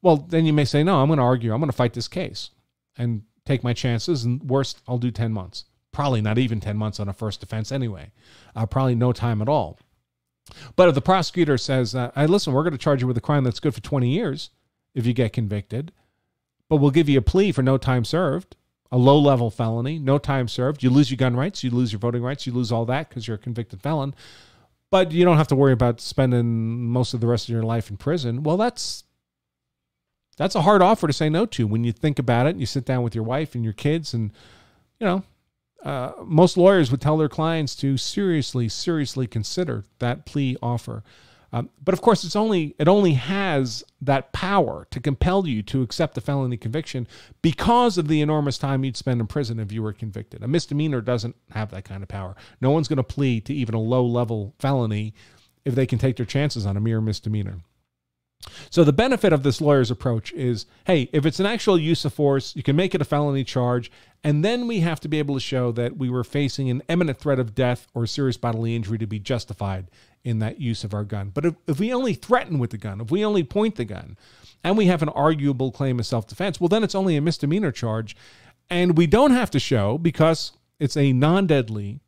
Speaker 1: well, then you may say, no, I'm going to argue. I'm going to fight this case and take my chances. And worst, I'll do 10 months probably not even 10 months on a first offense anyway, uh, probably no time at all. But if the prosecutor says, uh, hey, listen, we're going to charge you with a crime that's good for 20 years if you get convicted, but we'll give you a plea for no time served, a low level felony, no time served. You lose your gun rights, you lose your voting rights, you lose all that because you're a convicted felon, but you don't have to worry about spending most of the rest of your life in prison. Well, that's that's a hard offer to say no to when you think about it and you sit down with your wife and your kids and you know uh, most lawyers would tell their clients to seriously, seriously consider that plea offer. Um, but of course, it's only it only has that power to compel you to accept a felony conviction because of the enormous time you'd spend in prison if you were convicted. A misdemeanor doesn't have that kind of power. No one's going to plead to even a low level felony if they can take their chances on a mere misdemeanor. So the benefit of this lawyer's approach is, hey, if it's an actual use of force, you can make it a felony charge, and then we have to be able to show that we were facing an imminent threat of death or serious bodily injury to be justified in that use of our gun. But if, if we only threaten with the gun, if we only point the gun, and we have an arguable claim of self-defense, well, then it's only a misdemeanor charge, and we don't have to show because it's a non-deadly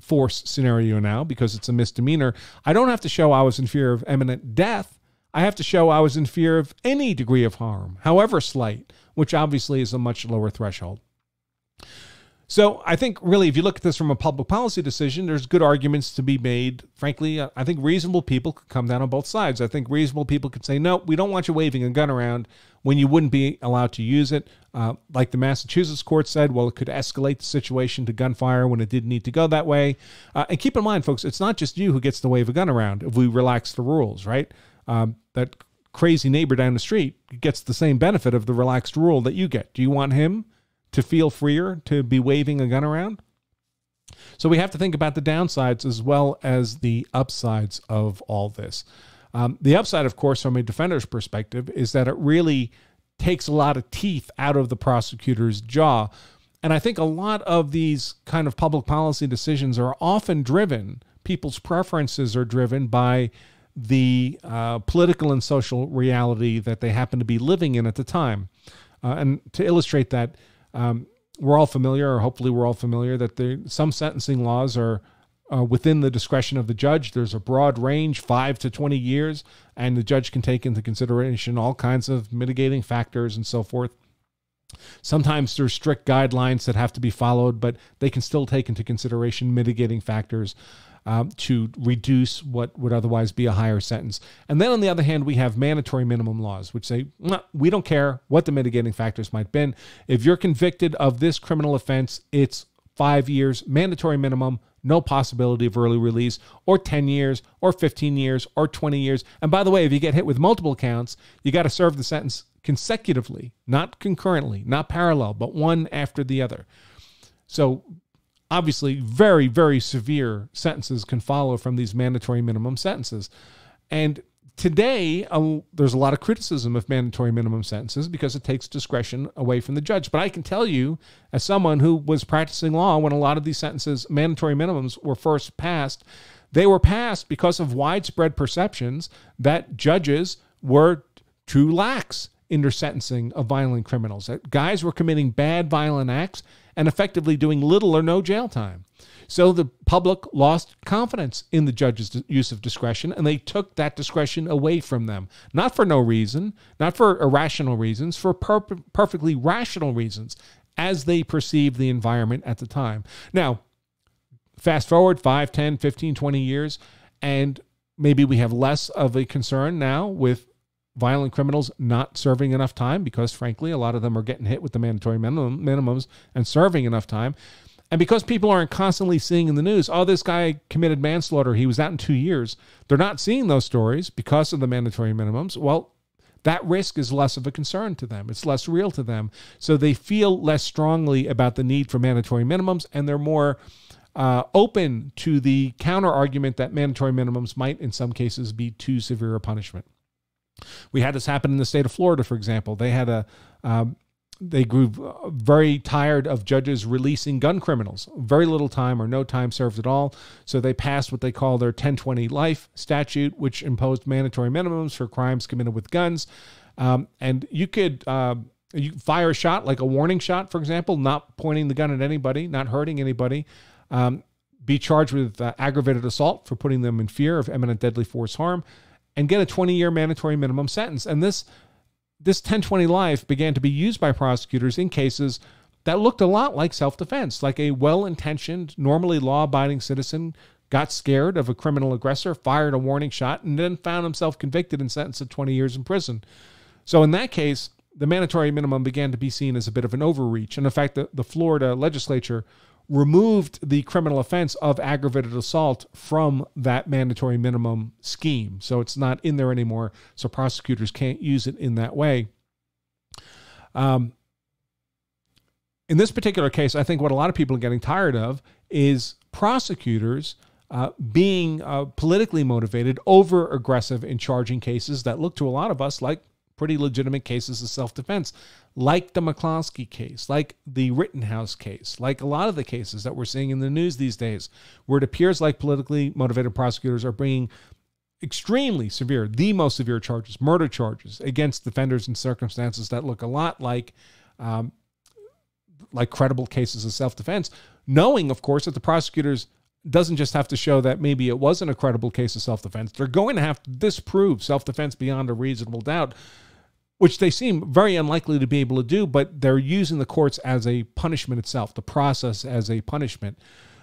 Speaker 1: force scenario now because it's a misdemeanor. I don't have to show I was in fear of imminent death I have to show I was in fear of any degree of harm, however slight, which obviously is a much lower threshold. So I think really, if you look at this from a public policy decision, there's good arguments to be made. Frankly, uh, I think reasonable people could come down on both sides. I think reasonable people could say, no, we don't want you waving a gun around when you wouldn't be allowed to use it. Uh, like the Massachusetts court said, well, it could escalate the situation to gunfire when it didn't need to go that way. Uh, and keep in mind, folks, it's not just you who gets to wave a gun around if we relax the rules, right? um, that crazy neighbor down the street gets the same benefit of the relaxed rule that you get. Do you want him to feel freer to be waving a gun around? So we have to think about the downsides as well as the upsides of all this. Um, the upside, of course, from a defender's perspective, is that it really takes a lot of teeth out of the prosecutor's jaw. And I think a lot of these kind of public policy decisions are often driven, people's preferences are driven by the uh, political and social reality that they happen to be living in at the time. Uh, and to illustrate that, um, we're all familiar, or hopefully we're all familiar, that some sentencing laws are uh, within the discretion of the judge. There's a broad range, five to 20 years, and the judge can take into consideration all kinds of mitigating factors and so forth. Sometimes there's strict guidelines that have to be followed, but they can still take into consideration mitigating factors um, to reduce what would otherwise be a higher sentence. And then on the other hand, we have mandatory minimum laws, which say we don't care what the mitigating factors might be. If you're convicted of this criminal offense, it's five years, mandatory minimum, no possibility of early release, or 10 years, or 15 years, or 20 years. And by the way, if you get hit with multiple counts, you got to serve the sentence consecutively, not concurrently, not parallel, but one after the other. So obviously very, very severe sentences can follow from these mandatory minimum sentences. And today, there's a lot of criticism of mandatory minimum sentences because it takes discretion away from the judge. But I can tell you, as someone who was practicing law when a lot of these sentences, mandatory minimums, were first passed, they were passed because of widespread perceptions that judges were too lax in their sentencing of violent criminals. That guys were committing bad, violent acts and effectively doing little or no jail time. So the public lost confidence in the judge's use of discretion and they took that discretion away from them. Not for no reason, not for irrational reasons, for per- perfectly rational reasons as they perceived the environment at the time. Now, fast forward 5, 10, 15, 20 years, and maybe we have less of a concern now with violent criminals not serving enough time because, frankly, a lot of them are getting hit with the mandatory minimum, minimums and serving enough time. And because people aren't constantly seeing in the news, oh, this guy committed manslaughter, he was out in two years, they're not seeing those stories because of the mandatory minimums. Well, that risk is less of a concern to them. It's less real to them. So they feel less strongly about the need for mandatory minimums and they're more uh, open to the counter argument that mandatory minimums might, in some cases, be too severe a punishment. We had this happen in the state of Florida, for example. They had a um, they grew very tired of judges releasing gun criminals. Very little time or no time served at all. So they passed what they call their 1020 life statute, which imposed mandatory minimums for crimes committed with guns. Um, and you could uh, you fire a shot, like a warning shot, for example, not pointing the gun at anybody, not hurting anybody. Um, be charged with uh, aggravated assault for putting them in fear of imminent deadly force harm and get a 20 year mandatory minimum sentence. And this this 1020 life began to be used by prosecutors in cases that looked a lot like self defense, like a well intentioned, normally law abiding citizen got scared of a criminal aggressor, fired a warning shot, and then found himself convicted and sentenced to 20 years in prison. So in that case, the mandatory minimum began to be seen as a bit of an overreach. And in fact, the, the Florida legislature removed the criminal offense of aggravated assault from that mandatory minimum scheme. So it's not in there anymore. So prosecutors can't use it in that way. Um, in this particular case, I think what a lot of people are getting tired of is prosecutors uh, being uh, politically motivated, over aggressive in charging cases that look to a lot of us like pretty legitimate cases of self defense like the McCloskey case, like the Rittenhouse case, like a lot of the cases that we're seeing in the news these days, where it appears like politically motivated prosecutors are bringing extremely severe, the most severe charges, murder charges against defenders in circumstances that look a lot like. Um, like credible cases of self-defense knowing of course that the prosecutors doesn't just have to show that maybe it wasn't a credible case of self-defense they're going to have to disprove self-defense beyond a reasonable doubt which they seem very unlikely to be able to do, but they're using the courts as a punishment itself, the process as a punishment.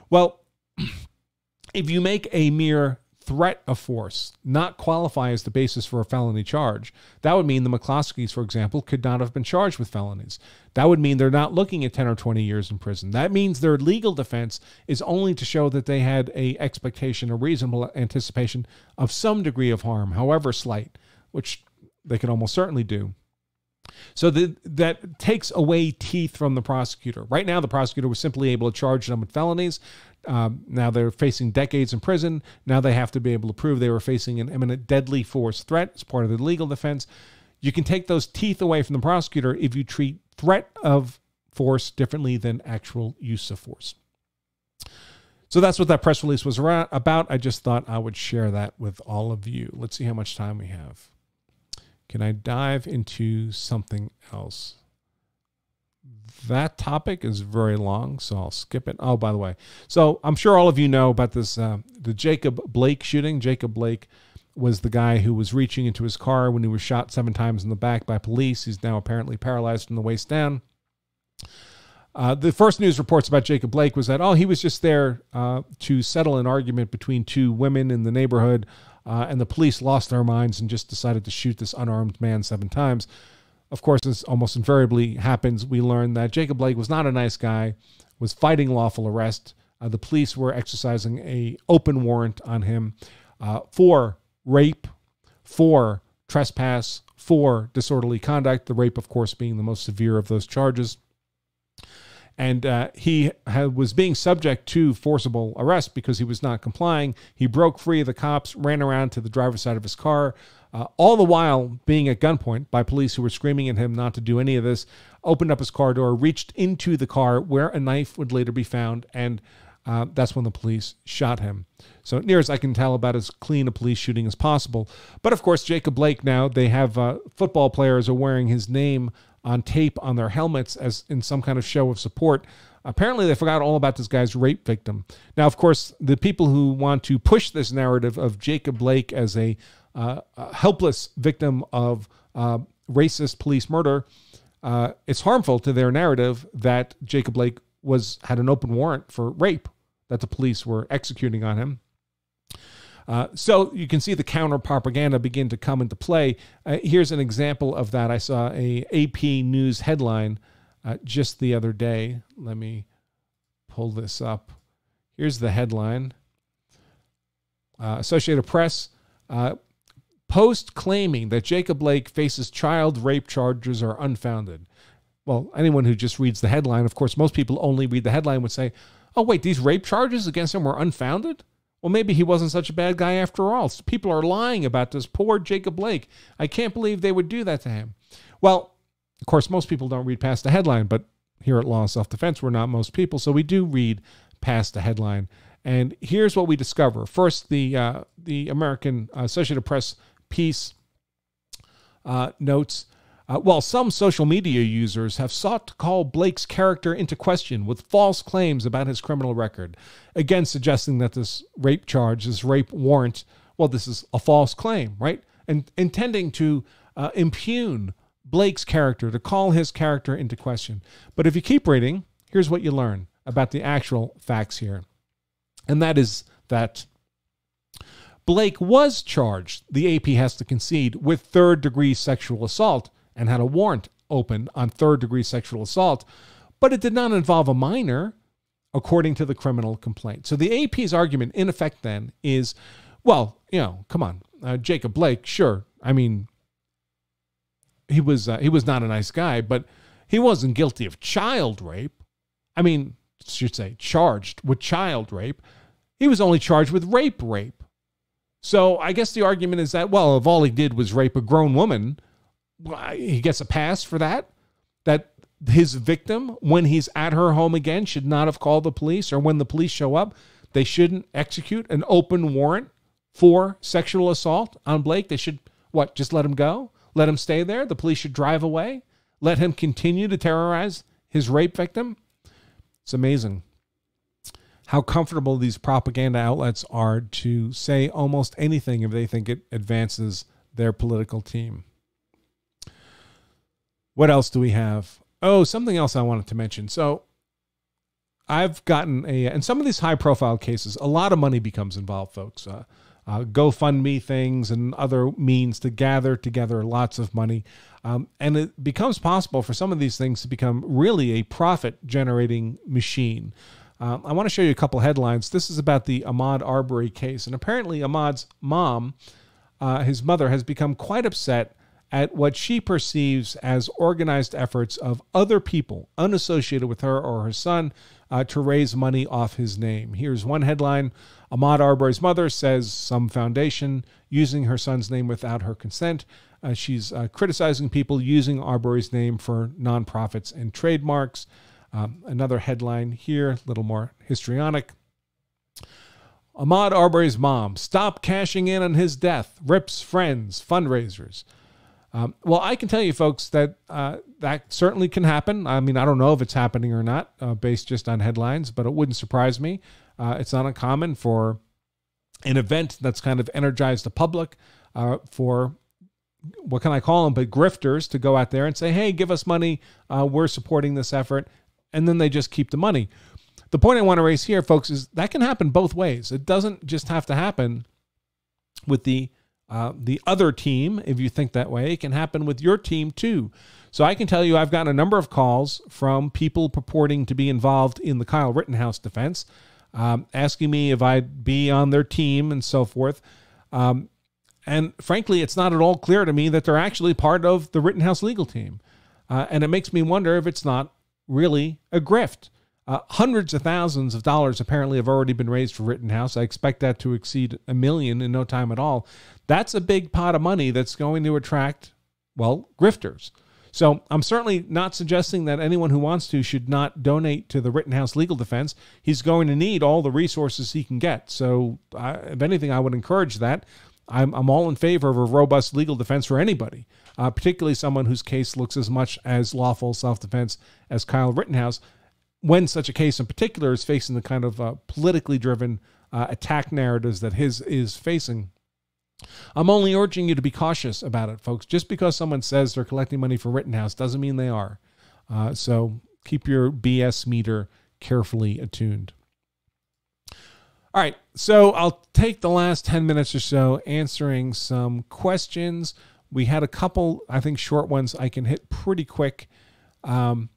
Speaker 1: Well, (clears throat) if you make a mere threat of force not qualify as the basis for a felony charge, that would mean the McCloskeys, for example, could not have been charged with felonies. That would mean they're not looking at 10 or 20 years in prison. That means their legal defense is only to show that they had a expectation, a reasonable anticipation of some degree of harm, however slight, which they could almost certainly do. So that takes away teeth from the prosecutor. Right now, the prosecutor was simply able to charge them with felonies. Um, now they're facing decades in prison. Now they have to be able to prove they were facing an imminent deadly force threat as part of the legal defense. You can take those teeth away from the prosecutor if you treat threat of force differently than actual use of force. So that's what that press release was about. I just thought I would share that with all of you. Let's see how much time we have. Can I dive into something else? That topic is very long, so I'll skip it. Oh, by the way, so I'm sure all of you know about this uh, the Jacob Blake shooting. Jacob Blake was the guy who was reaching into his car when he was shot seven times in the back by police. He's now apparently paralyzed from the waist down. Uh, the first news reports about Jacob Blake was that, oh, he was just there uh, to settle an argument between two women in the neighborhood, uh, and the police lost their minds and just decided to shoot this unarmed man seven times. Of course, this almost invariably happens. We learn that Jacob Blake was not a nice guy, was fighting lawful arrest. Uh, the police were exercising a open warrant on him uh, for rape, for trespass, for disorderly conduct. The rape, of course, being the most severe of those charges and uh, he had, was being subject to forcible arrest because he was not complying. He broke free of the cops, ran around to the driver's side of his car, uh, all the while being at gunpoint by police who were screaming at him not to do any of this. Opened up his car door, reached into the car where a knife would later be found, and uh, that's when the police shot him. So, near as I can tell, about as clean a police shooting as possible. But of course, Jacob Blake now, they have uh, football players are wearing his name on tape on their helmets as in some kind of show of support. Apparently, they forgot all about this guy's rape victim. Now, of course, the people who want to push this narrative of Jacob Blake as a, uh, a helpless victim of uh, racist police murder, uh, it's harmful to their narrative that Jacob Blake was had an open warrant for rape that the police were executing on him. Uh, so you can see the counter propaganda begin to come into play. Uh, here's an example of that. I saw a AP News headline uh, just the other day. Let me pull this up. Here's the headline. Uh, Associated Press uh, post claiming that Jacob Blake faces child rape charges are unfounded. Well, anyone who just reads the headline, of course, most people only read the headline would say, "Oh, wait, these rape charges against him were unfounded." Well, maybe he wasn't such a bad guy after all. People are lying about this poor Jacob Blake. I can't believe they would do that to him. Well, of course, most people don't read past the headline, but here at Law of Self Defense, we're not most people, so we do read past the headline. And here's what we discover. First, the uh, the American Associated Press piece uh, notes uh, while some social media users have sought to call Blake's character into question with false claims about his criminal record, again suggesting that this rape charge, this rape warrant, well, this is a false claim, right? And intending to uh, impugn Blake's character, to call his character into question. But if you keep reading, here's what you learn about the actual facts here. And that is that Blake was charged, the AP has to concede, with third degree sexual assault and had a warrant open on third degree sexual assault, but it did not involve a minor, according to the criminal complaint. So the AP's argument, in effect, then, is well, you know, come on, uh, Jacob Blake, sure. I mean, he was uh, he was not a nice guy, but he wasn't guilty of child rape. I mean, should say charged with child rape. He was only charged with rape rape. So I guess the argument is that well, if all he did was rape a grown woman, he gets a pass for that. That his victim, when he's at her home again, should not have called the police, or when the police show up, they shouldn't execute an open warrant for sexual assault on Blake. They should, what, just let him go? Let him stay there? The police should drive away? Let him continue to terrorize his rape victim? It's amazing how comfortable these propaganda outlets are to say almost anything if they think it advances their political team. What else do we have? Oh, something else I wanted to mention. So I've gotten a, in some of these high profile cases, a lot of money becomes involved, folks. Uh, uh, GoFundMe things and other means to gather together lots of money. Um, and it becomes possible for some of these things to become really a profit generating machine. Um, I want to show you a couple headlines. This is about the Ahmaud Arbery case. And apparently, Ahmaud's mom, uh, his mother, has become quite upset at what she perceives as organized efforts of other people unassociated with her or her son uh, to raise money off his name. Here's one headline Ahmaud Arbery's mother says some foundation using her son's name without her consent. Uh, she's uh, criticizing people using Arbery's name for nonprofits and trademarks. Um, another headline here, a little more histrionic. Ahmaud Arbery's mom, stop cashing in on his death, rips friends, fundraisers. Um, well, I can tell you, folks, that uh, that certainly can happen. I mean, I don't know if it's happening or not, uh, based just on headlines, but it wouldn't surprise me. Uh, it's not uncommon for an event that's kind of energized the public uh, for what can I call them, but grifters to go out there and say, hey, give us money. Uh, we're supporting this effort. And then they just keep the money. The point I want to raise here, folks, is that can happen both ways. It doesn't just have to happen with the uh, the other team, if you think that way, it can happen with your team too. So I can tell you, I've gotten a number of calls from people purporting to be involved in the Kyle Rittenhouse defense, um, asking me if I'd be on their team and so forth. Um, and frankly, it's not at all clear to me that they're actually part of the Rittenhouse legal team. Uh, and it makes me wonder if it's not really a grift. Uh, hundreds of thousands of dollars apparently have already been raised for Rittenhouse. I expect that to exceed a million in no time at all. That's a big pot of money that's going to attract, well, grifters. So I'm certainly not suggesting that anyone who wants to should not donate to the Rittenhouse legal defense. He's going to need all the resources he can get. So, if anything, I would encourage that. I'm, I'm all in favor of a robust legal defense for anybody, uh, particularly someone whose case looks as much as lawful self defense as Kyle Rittenhouse when such a case in particular is facing the kind of uh, politically driven uh, attack narratives that his is facing. I'm only urging you to be cautious about it, folks. Just because someone says they're collecting money for Rittenhouse doesn't mean they are. Uh, so keep your BS meter carefully attuned. All right, so I'll take the last 10 minutes or so answering some questions. We had a couple, I think, short ones I can hit pretty quick. Um,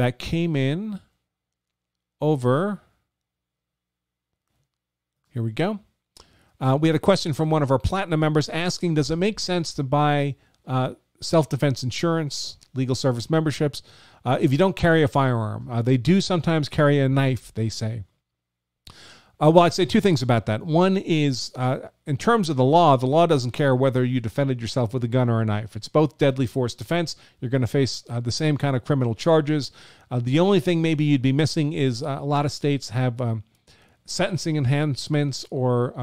Speaker 1: that came in over. Here we go. Uh, we had a question from one of our platinum members asking Does it make sense to buy uh, self defense insurance, legal service memberships, uh, if you don't carry a firearm? Uh, they do sometimes carry a knife, they say. Uh, well, I'd say two things about that. One is, uh, in terms of the law, the law doesn't care whether you defended yourself with a gun or a knife. It's both deadly force defense. You're going to face uh, the same kind of criminal charges. Uh, the only thing maybe you'd be missing is uh, a lot of states have um, sentencing enhancements or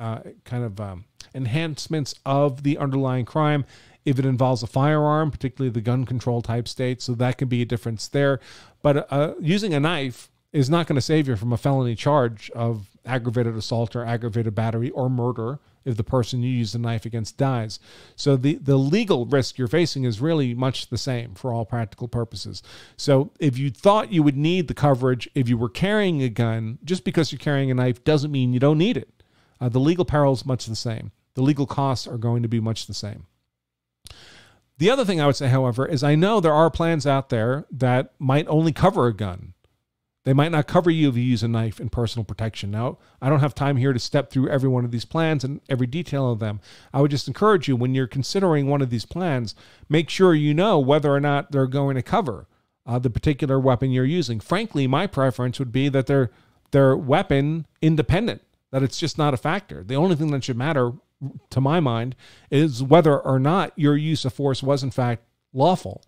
Speaker 1: uh, kind of um, enhancements of the underlying crime if it involves a firearm, particularly the gun control type states. So that can be a difference there. But using a knife, is not going to save you from a felony charge of aggravated assault or aggravated battery or murder if the person you use the knife against dies. So the, the legal risk you're facing is really much the same for all practical purposes. So if you thought you would need the coverage if you were carrying a gun, just because you're carrying a knife doesn't mean you don't need it. Uh, the legal peril is much the same. The legal costs are going to be much the same. The other thing I would say, however, is I know there are plans out there that might only cover a gun. They might not cover you if you use a knife in personal protection. Now, I don't have time here to step through every one of these plans and every detail of them. I would just encourage you when you're considering one of these plans, make sure you know whether or not they're going to cover uh, the particular weapon you're using. Frankly, my preference would be that they're they're weapon independent, that it's just not a factor. The only thing that should matter to my mind is whether or not your use of force was in fact lawful.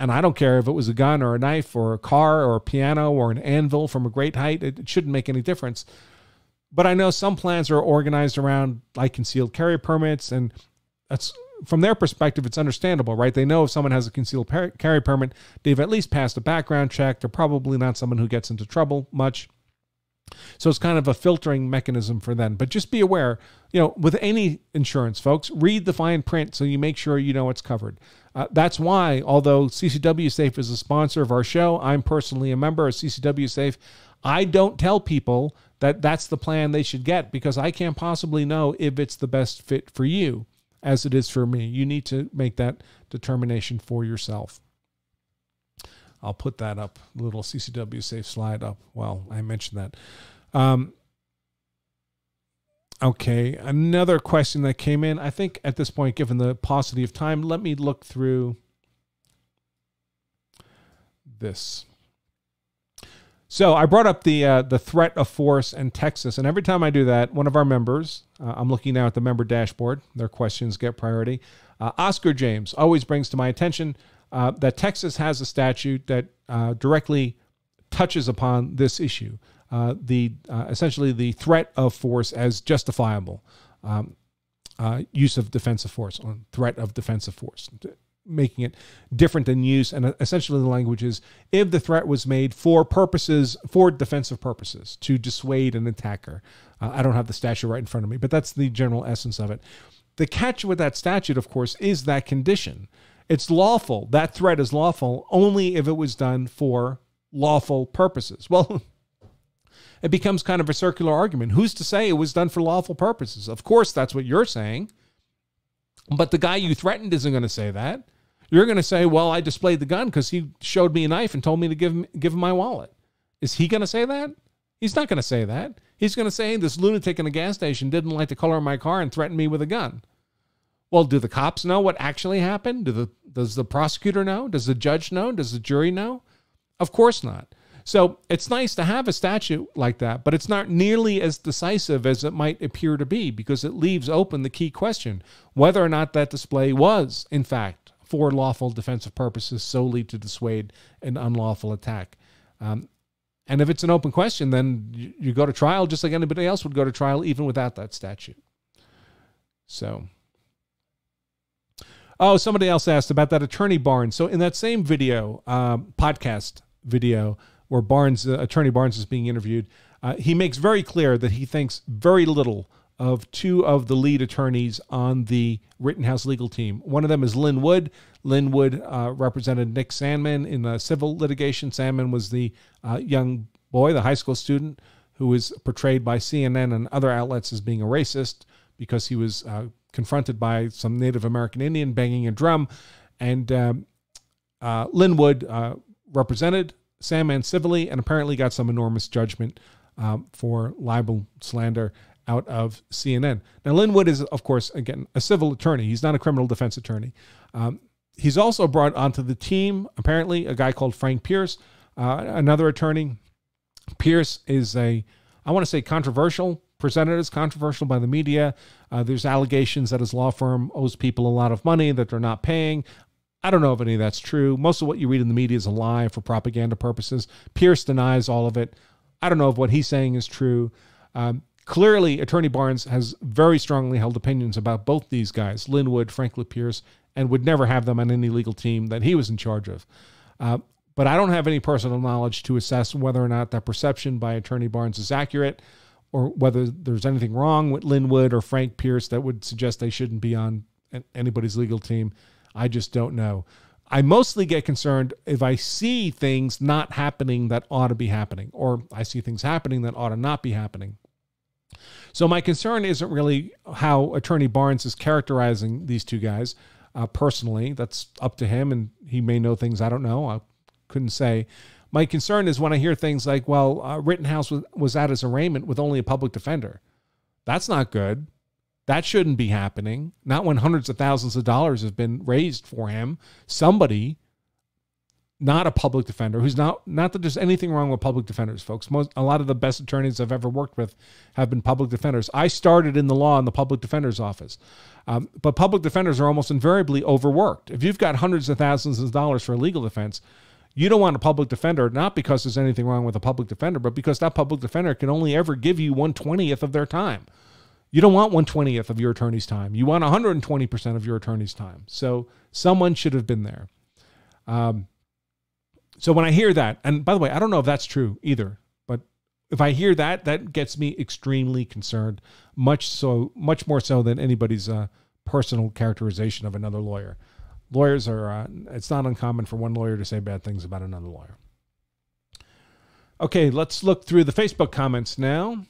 Speaker 1: And I don't care if it was a gun or a knife or a car or a piano or an anvil from a great height, it, shouldn't make any difference. But I know some plans are organized around like concealed carry permits, and that's from their perspective, it's understandable, right? They know if someone has a concealed carry permit, they've at least passed a background check. They're probably not someone who gets into trouble much. So it's kind of a filtering mechanism for them. But just be aware, you know, with any insurance, folks, read the fine print so you make sure you know it's covered. Uh, that's why, although CCW Safe is a sponsor of our show, I'm personally a member of CCW Safe. I don't tell people that that's the plan they should get because I can't possibly know if it's the best fit for you as it is for me. You need to make that determination for yourself. I'll put that up, little CCW Safe slide up. Well, I mentioned that. Um, Okay, another question that came in. I think at this point, given the paucity of time, let me look through this. So I brought up the uh, the threat of force in Texas, and every time I do that, one of our members, uh, I'm looking now at the member dashboard. Their questions get priority. Uh, Oscar James always brings to my attention uh, that Texas has a statute that uh, directly touches upon this issue. Uh, the essentially the threat of force as justifiable um, use of defensive force, or threat of defensive force making it different than use. And essentially, the language is if the threat was made for purposes, for defensive purposes, to dissuade an attacker. Uh, I don't have the statute right in front of me, but that's the general essence of it. The catch with that statute, of course, is that condition. It's lawful. That threat is lawful only if it was done for lawful purposes. Well, (laughs) it becomes kind of a circular argument. Who's to say it was done for lawful purposes? Of course, that's what you're saying. But the guy you threatened isn't going to say that. You're going to say, "Well, I displayed the gun because he showed me a knife and told me to give him give him my wallet." Is he going to say that? He's not going to say that. He's going to say this lunatic in a gas station didn't like the color of my car and threatened me with a gun. Well, do the cops know what actually happened? Do the does the prosecutor know? Does the judge know? Does the jury know? Of course not. So it's nice to have a statute like that, but it's not nearly as decisive as it might appear to be because it leaves open the key question whether or not that display was, in fact, for lawful defensive purposes solely to dissuade an unlawful attack. Um, and if it's an open question, then you, you, go to trial just like anybody else would go to trial, even without that statute. So, oh, somebody else asked about that attorney Barnes. So, in that same video, um, podcast video, where Barnes, uh, attorney Barnes, is being interviewed, uh, he makes very clear that he thinks very little of two of the lead attorneys on the Rittenhouse legal team. One of them is Lin Wood. Lin Wood uh, represented Nick Sandmann in the civil litigation. Sandmann was the uh, young boy, the high school student, who was portrayed by CNN and other outlets as being a racist because he was uh, confronted by some Native American Indian banging a drum. And um, uh, Lin Wood uh, represented Sandmann civilly and apparently got some enormous judgment um, for libel slander out of CNN. Now, Lin Wood is, of course, again, a civil attorney. He's not a criminal defense attorney. Um, he's also brought onto the team, apparently, a guy called Frank Pierce, uh, another attorney. Pierce is a, I want to say, controversial, presented as controversial by the media. Uh, there's allegations that his law firm owes people a lot of money that they're not paying. I don't know if any of that's true. Most of what you read in the media is a lie for propaganda purposes. Pierce denies all of it. I don't know if what he's saying is true. Um, Clearly, Attorney Barnes has very strongly held opinions about both these guys, Lin Wood, Frank Pierce, and would never have them on any legal team that he was in charge of. Uh, but I don't have any personal knowledge to assess whether or not that perception by Attorney Barnes is accurate or whether there's anything wrong with Lin Wood or Frank Pierce that would suggest they shouldn't be on anybody's legal team. I just don't know. I mostly get concerned if I see things not happening that ought to be happening, or I see things happening that ought to not be happening. So my concern isn't really how Attorney Barnes is characterizing these two guys uh, personally. That's up to him, and he may know things I don't know. I couldn't say. My concern is when I hear things like, "Well, uh, Rittenhouse was, was at his arraignment with only a public defender." That's not good. That shouldn't be happening. Not when hundreds of thousands of dollars have been raised for him. Somebody not a public defender who's not not that there's anything wrong with public defenders folks most a lot of the best attorneys i've ever worked with have been public defenders i started in the law in the public defender's office um, but public defenders are almost invariably overworked if you've got hundreds of thousands of dollars for a legal defense you don't want a public defender not because there's anything wrong with a public defender but because that public defender can only ever give you 120th of their time. You don't want 120th of your attorney's time. You want 120% of your attorney's time. So someone should have been there. Um, so when I hear that, and by the way, I don't know if that's true either, but if I hear that, that gets me extremely concerned, much so, much more so than anybody's uh, personal characterization of another lawyer. Lawyers are, uh, it's not uncommon for one lawyer to say bad things about another lawyer. Okay, let's look through the Facebook comments now.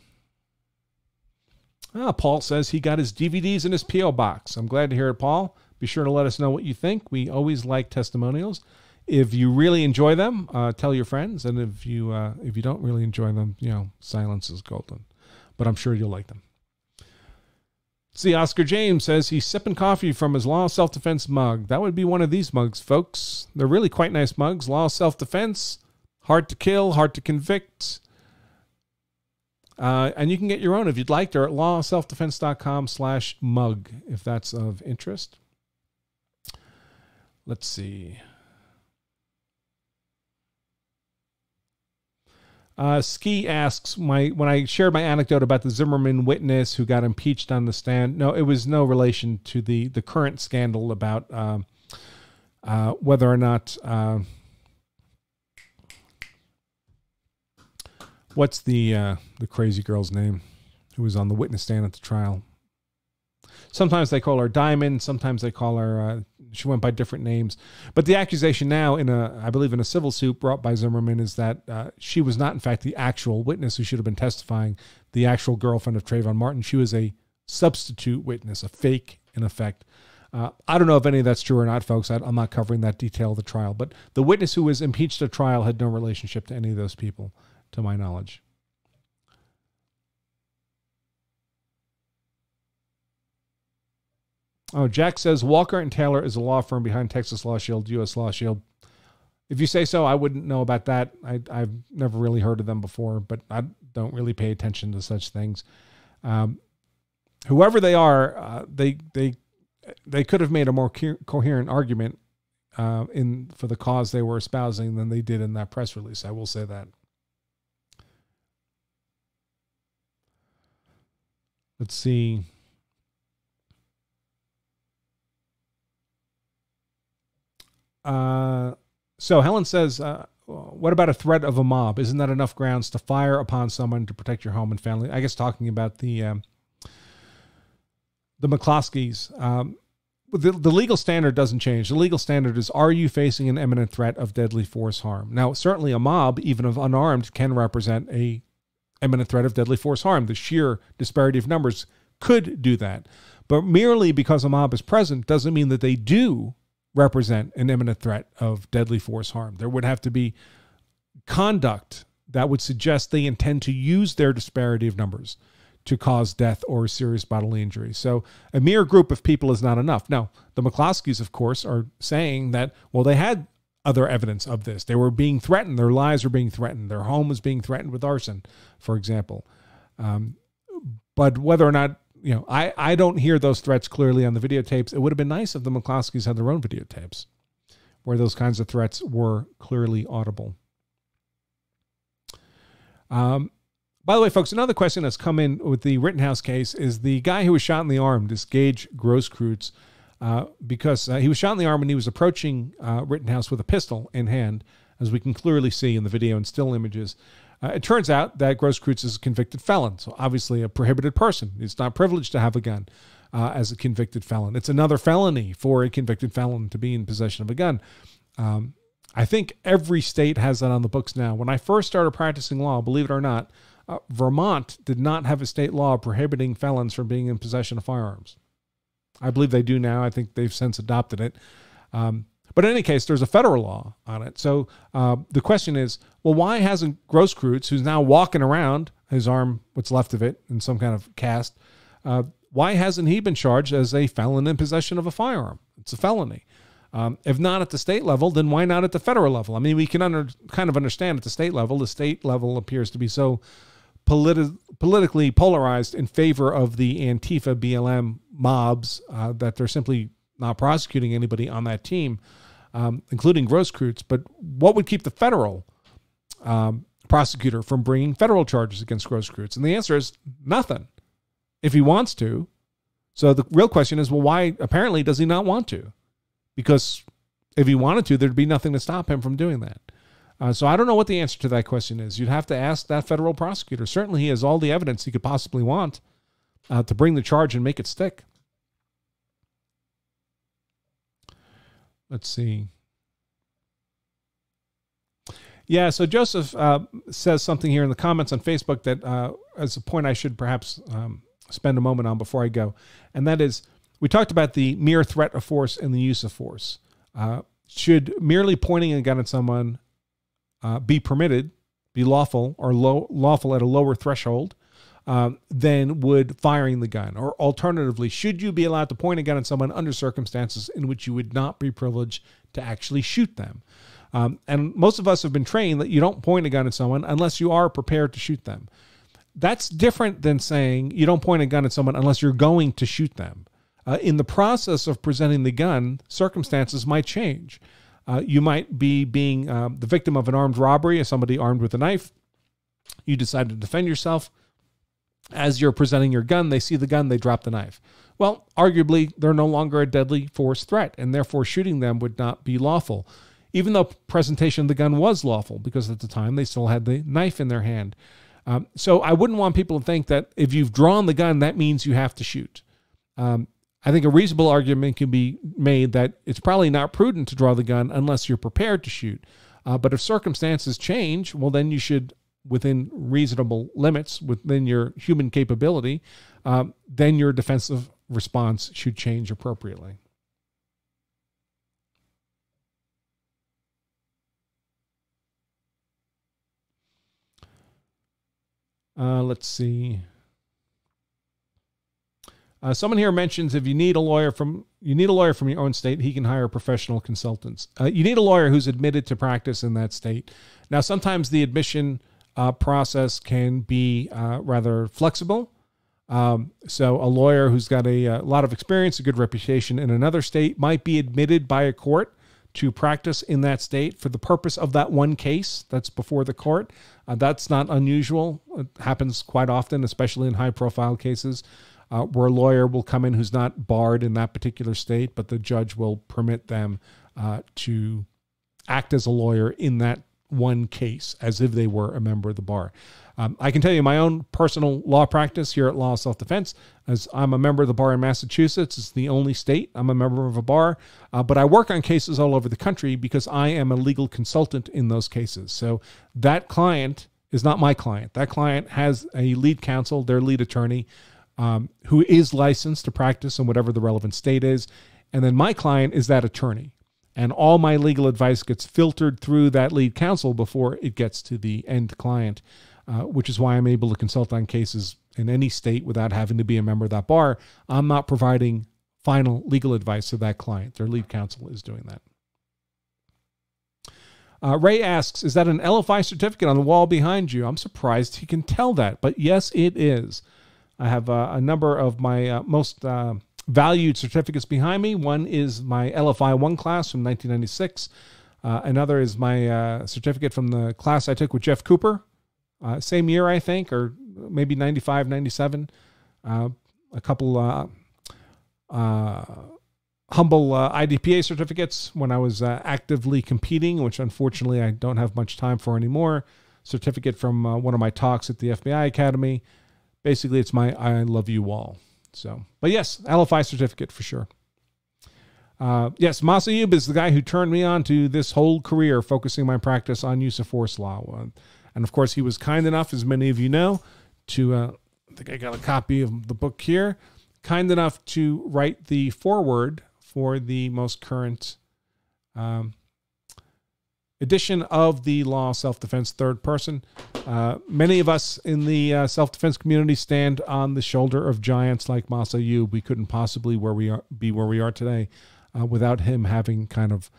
Speaker 1: Ah, Paul says he got his DVDs in his P.O. box. I'm glad to hear it, Paul. Be sure to let us know what you think. We always like testimonials if you really enjoy them, uh, tell your friends, and if you uh, if you don't really enjoy them, you know, silence is golden. But I'm sure you'll like them. See, Oscar James says he's sipping coffee from his Law Self Defense mug. That would be one of these mugs, folks. They're really quite nice mugs. Law Self Defense, hard to kill, hard to convict. Uh, and you can get your own if you'd like. They're at lawselfdefense.com slash mug if that's of interest. Let's see. Uh, Ski asks my when I shared my anecdote about the Zimmerman witness who got impeached on the stand. No, it was no relation to the the current scandal about um, uh, whether or not uh, what's the uh, the crazy girl's name who was on the witness stand at the trial. Sometimes they call her Diamond. Sometimes they call her. She went by different names. But the accusation now, in a, I believe, in a civil suit brought by Zimmerman, is that uh, she was not, in fact, the actual witness who should have been testifying, the actual girlfriend of Trayvon Martin. She was a substitute witness, a fake, in effect. Uh, I don't know if any of that's true or not, folks. I, I'm not covering that detail of the trial. But the witness who was impeached at trial had no relationship to any of those people, to my knowledge. Oh, Jack says Walker and Taylor is a law firm behind Texas Law Shield, U.S. Law Shield. If you say so, I wouldn't know about that. I, have never really heard of them before, but I don't really pay attention to such things. Um, whoever they are, uh, they they they could have made a more co- coherent argument uh, in for the cause they were espousing than they did in that press release. I will say that. Let's see. Uh, so Helen says, uh, what about a threat of a mob? Isn't that enough grounds to fire upon someone to protect your home and family? I guess talking about the um, the McCloskeys. Um, the, the legal standard doesn't change. The legal standard is: Are you facing an imminent threat of deadly force harm? Now, certainly, a mob, even if unarmed, can represent a imminent threat of deadly force harm. The sheer disparity of numbers could do that, but merely because a mob is present doesn't mean that they do represent an imminent threat of deadly force harm. There would have to be conduct that would suggest they intend to use their disparity of numbers to cause death or serious bodily injury. So a mere group of people is not enough. Now, the McCloskeys, of course, are saying that, well, they had other evidence of this. They were being threatened. Their lives were being threatened. Their home was being threatened with arson, for example. Um, but whether or not you know, I, I don't hear those threats clearly on the videotapes. It would have been nice if the McCloskeys had their own videotapes where those kinds of threats were clearly audible. Um, by the way, folks, another question that's come in with the Rittenhouse case is the guy who was shot in the arm, this Gage Grosskreutz, uh, because uh, he was shot in the arm and he was approaching uh, Rittenhouse with a pistol in hand, as we can clearly see in the video and still images. Uh, it turns out that Grosskreutz is a convicted felon, so obviously a prohibited person. It's not privileged to have a gun uh, as a convicted felon. It's another felony for a convicted felon to be in possession of a gun. Um, I think every state has that on the books now. When I first started practicing law, believe it or not, uh, Vermont did not have a state law prohibiting felons from being in possession of firearms. I believe they do now. I think they've since adopted it. Um, but in any case, there's a federal law on it. So uh, the question is, well, why hasn't Grosskreutz, who's now walking around, his arm, what's left of it, in some kind of cast, uh, why hasn't he been charged as a felon in possession of a firearm? It's a felony. Um, if not at the state level, then why not at the federal level? I mean, we can under, kind of understand at the state level. The state level appears to be so politi- politically polarized in favor of the Antifa BLM mobs uh, that they're simply not prosecuting anybody on that team um, including Grosskreutz. But what would keep the federal um, prosecutor from bringing federal charges against Grosskreutz? And the answer is nothing. If he wants to. So the real question is, well, why apparently does he not want to? Because if he wanted to, there'd be nothing to stop him from doing that. Uh, so I don't know what the answer to that question is. You'd have to ask that federal prosecutor. Certainly, he has all the evidence he could possibly want uh, to bring the charge and make it stick. Let's see. Yeah, so Joseph uh, says something here in the comments on Facebook that uh, is a point I should perhaps um, spend a moment on before I go. And that is we talked about the mere threat of force and the use of force. Uh, should merely pointing a gun at someone uh, be permitted, be lawful, or low, lawful at a lower threshold? Um, than would firing the gun. Or alternatively, should you be allowed to point a gun at someone under circumstances in which you would not be privileged to actually shoot them? Um, and most of us have been trained that you don't point a gun at someone unless you are prepared to shoot them. That's different than saying you don't point a gun at someone unless you're going to shoot them. Uh, in the process of presenting the gun, circumstances might change. Uh, you might be being uh, the victim of an armed robbery, as somebody armed with a knife. You decide to defend yourself. As you're presenting your gun, they see the gun, they drop the knife. Well, arguably, they're no longer a deadly force threat, and therefore shooting them would not be lawful, even though presentation of the gun was lawful, because at the time they still had the knife in their hand. Um, so I wouldn't want people to think that if you've drawn the gun, that means you have to shoot. Um, I think a reasonable argument can be made that it's probably not prudent to draw the gun unless you're prepared to shoot. Uh, but if circumstances change, well, then you should, within reasonable limits, within your human capability, uh, then your defensive response should change appropriately. Uh, let's see. Uh, someone here mentions if you need a lawyer from you need a lawyer from your own state, he can hire professional consultants. Uh, you need a lawyer who's admitted to practice in that state. Now, sometimes the admission uh, process can be uh, rather flexible. Um, so, a lawyer who's got a, a, uh, lot of experience, a good reputation in another state, might be admitted by a court to practice in that state for the purpose of that one case that's before the court. Uh, that's not unusual. It happens quite often, especially in high profile cases uh, where a lawyer will come in who's not barred in that particular state, but the judge will permit them uh, to act as a lawyer in that one case as if they were a member of the bar. Um, I can tell you my own personal law practice here at Law of Self Defense, as I'm a member of the bar in Massachusetts. It's the only state I'm a member of a bar, uh, but I work on cases all over the country because I am a legal consultant in those cases. So that client is not my client. That client has a lead counsel, their lead attorney um, who is licensed to practice in whatever the relevant state is. And then my client is that attorney. And all my legal advice gets filtered through that lead counsel before it gets to the end client, uh, which is why I'm able to consult on cases in any state without having to be a member of that bar. I'm not providing final legal advice to that client. Their lead counsel is doing that. Uh, Ray asks, Is that an LFI certificate on the wall behind you? I'm surprised he can tell that, but yes, it is. I have uh, a number of my uh, most uh, valued certificates behind me. One is my LFI 1 class from 1996. Uh, another is my uh, certificate from the class I took with Jeff Cooper, uh, same year, I think, or maybe 95, 97. a couple humble IDPA certificates when I was actively competing, which unfortunately I don't have much time for anymore. Certificate from one of my talks at the FBI Academy basically it's my I love you wall. So, but yes, LFI certificate for sure. Uh, yes, Massad Ayoob is the guy who turned me on to this whole career, focusing my practice on use of force law. And of course, he was kind enough, as many of you know, to, uh, I think I got a copy of the book here, kind enough to write the foreword for the most current um, edition of the law self defense third person. Uh, many of us in the uh, self defense community stand on the shoulder of giants like Massad Ayoob. We couldn't possibly where we are be where we are today uh, without him having kind of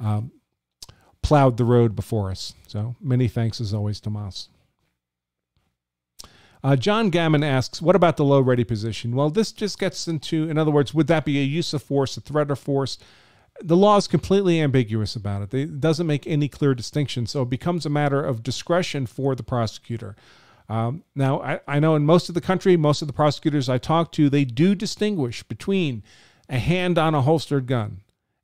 Speaker 1: um, plowed the road before us. So many thanks as always to Mas. Uh, John Gammon asks, "What about the low ready position?" Well, this just gets into, in other words, would that be a use of force, a threat of force? The law is completely ambiguous about it. It doesn't make any clear distinction. So it becomes a matter of discretion for the prosecutor. Um, now, I, I know in most of the country, most of the prosecutors I talk to, they do distinguish between a hand on a holstered gun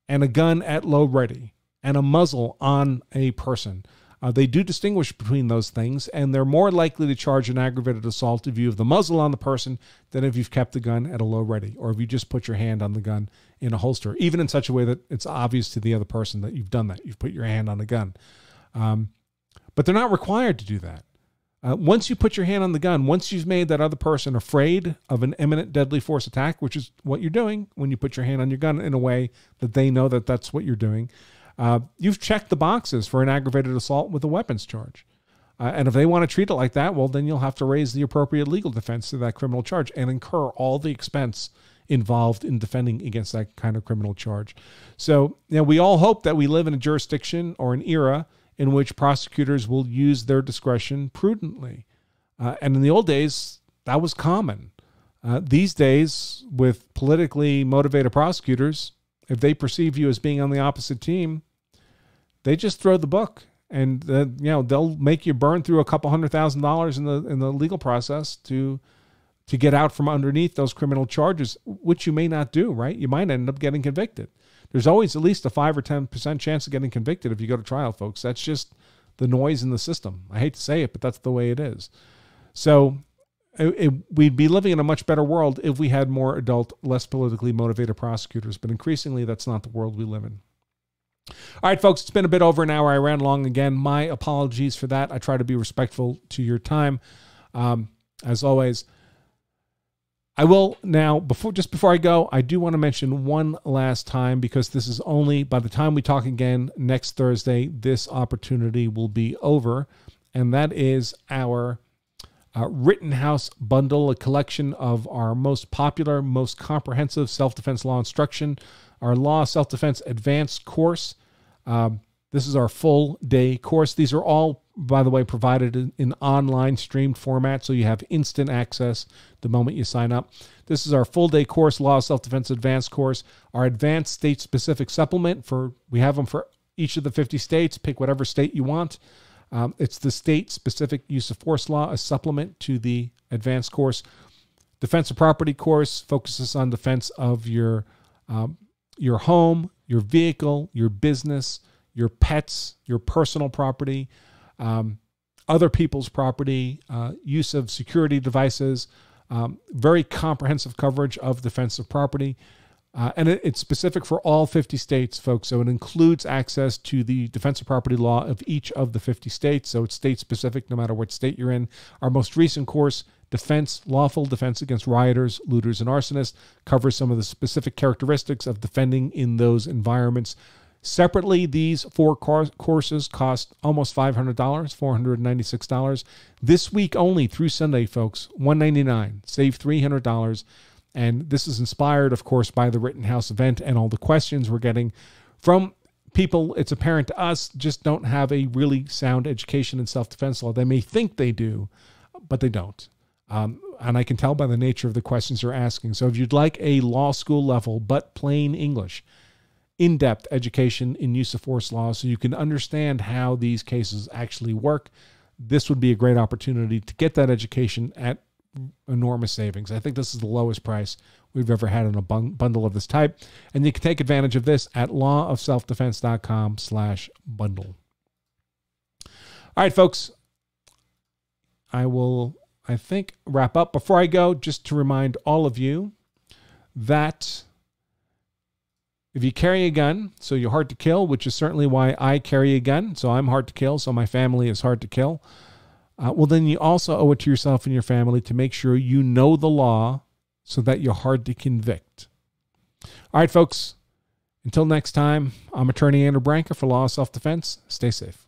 Speaker 1: and a gun at low ready and a muzzle on a person. Uh, they do distinguish between those things, and they're more likely to charge an aggravated assault if you have the muzzle on the person than if you've kept the gun at a low ready or if you just put your hand on the gun in a holster, even in such a way that it's obvious to the other person that you've done that. You've put your hand on a gun. Um, but they're not required to do that. Uh, once you put your hand on the gun, once you've made that other person afraid of an imminent deadly force attack, which is what you're doing when you put your hand on your gun in a way that they know that that's what you're doing, uh, you've checked the boxes for an aggravated assault with a weapons charge. Uh, and if they want to treat it like that, well, then you'll have to raise the appropriate legal defense to that criminal charge and incur all the expense involved in defending against that kind of criminal charge. So, you know, we all hope that we live in a jurisdiction or an era in which prosecutors will use their discretion prudently. Uh, and in the old days, that was common. Uh, these days, with politically motivated prosecutors, if they perceive you as being on the opposite team, they just throw the book, and uh, you know they'll make you burn through a couple hundred thousand dollars in the in the legal process to to get out from underneath those criminal charges, which you may not do. Right? You might end up getting convicted. There's always at least a five or ten percent chance of getting convicted if you go to trial, folks. That's just the noise in the system. I hate to say it, but that's the way it is. So it, it, we'd be living in a much better world if we had more adult, less politically motivated prosecutors. But increasingly, that's not the world we live in. All right, folks, it's been a bit over an hour. I ran long again. My apologies for that. I try to be respectful to your time. Um, as always, I will now before just before I go, I do want to mention one last time because this is only by the time we talk again next Thursday, this opportunity will be over, and that is our uh, Rittenhouse Bundle, a collection of our most popular, most comprehensive self defense law instruction, our Law Self Defense Advanced course. Um, this is our full day course. These are all, by the way, provided in, in, online streamed format, so you have instant access the moment you sign up. This is our full day course, Law of Self Defense Advanced course. Our advanced state specific supplement for we have them for each of the 50 states. Pick whatever state you want. Um, it's the state specific use of force law, a supplement to the advanced course. Defense of property course focuses on defense of your um, your home, your vehicle, your business, your pets, your personal property, um, other people's property, uh, use of security devices, um, very comprehensive coverage of defensive property. Uh, and it, it's specific for all 50 states, folks. So it includes access to the defensive property law of each of the 50 states. So it's state specific no matter what state you're in. Our most recent course, Defense, Lawful Defense Against Rioters, Looters, and Arsonists, covers some of the specific characteristics of defending in those environments. Separately, these four courses cost almost $500, $496. This week only through Sunday, folks, 199. Save $300 and this is inspired, of course, by the Rittenhouse event and all the questions we're getting from people. It's apparent to us just don't have a really sound education in self defense law. They may think they do, but they don't. Um, and I can tell by the nature of the questions they're asking. So if you'd like a law school level, but plain English, in depth education in use of force law so you can understand how these cases actually work, this would be a great opportunity to get that education at enormous savings. I think this is the lowest price we've ever had on a bundle of this type. And you can take advantage of this at lawofselfdefense.com slash bundle. All right, folks. I will, I think, wrap up. Before I go, just to remind all of you that if you carry a gun, so you're hard to kill, which is certainly why I carry a gun. So I'm hard to kill, so my family is hard to kill uh, well, then you also owe it to yourself and your family to make sure you know the law so that you're hard to convict. All right, folks. Until next time, I'm attorney Andrew Branca for Law of Self Defense. Stay safe.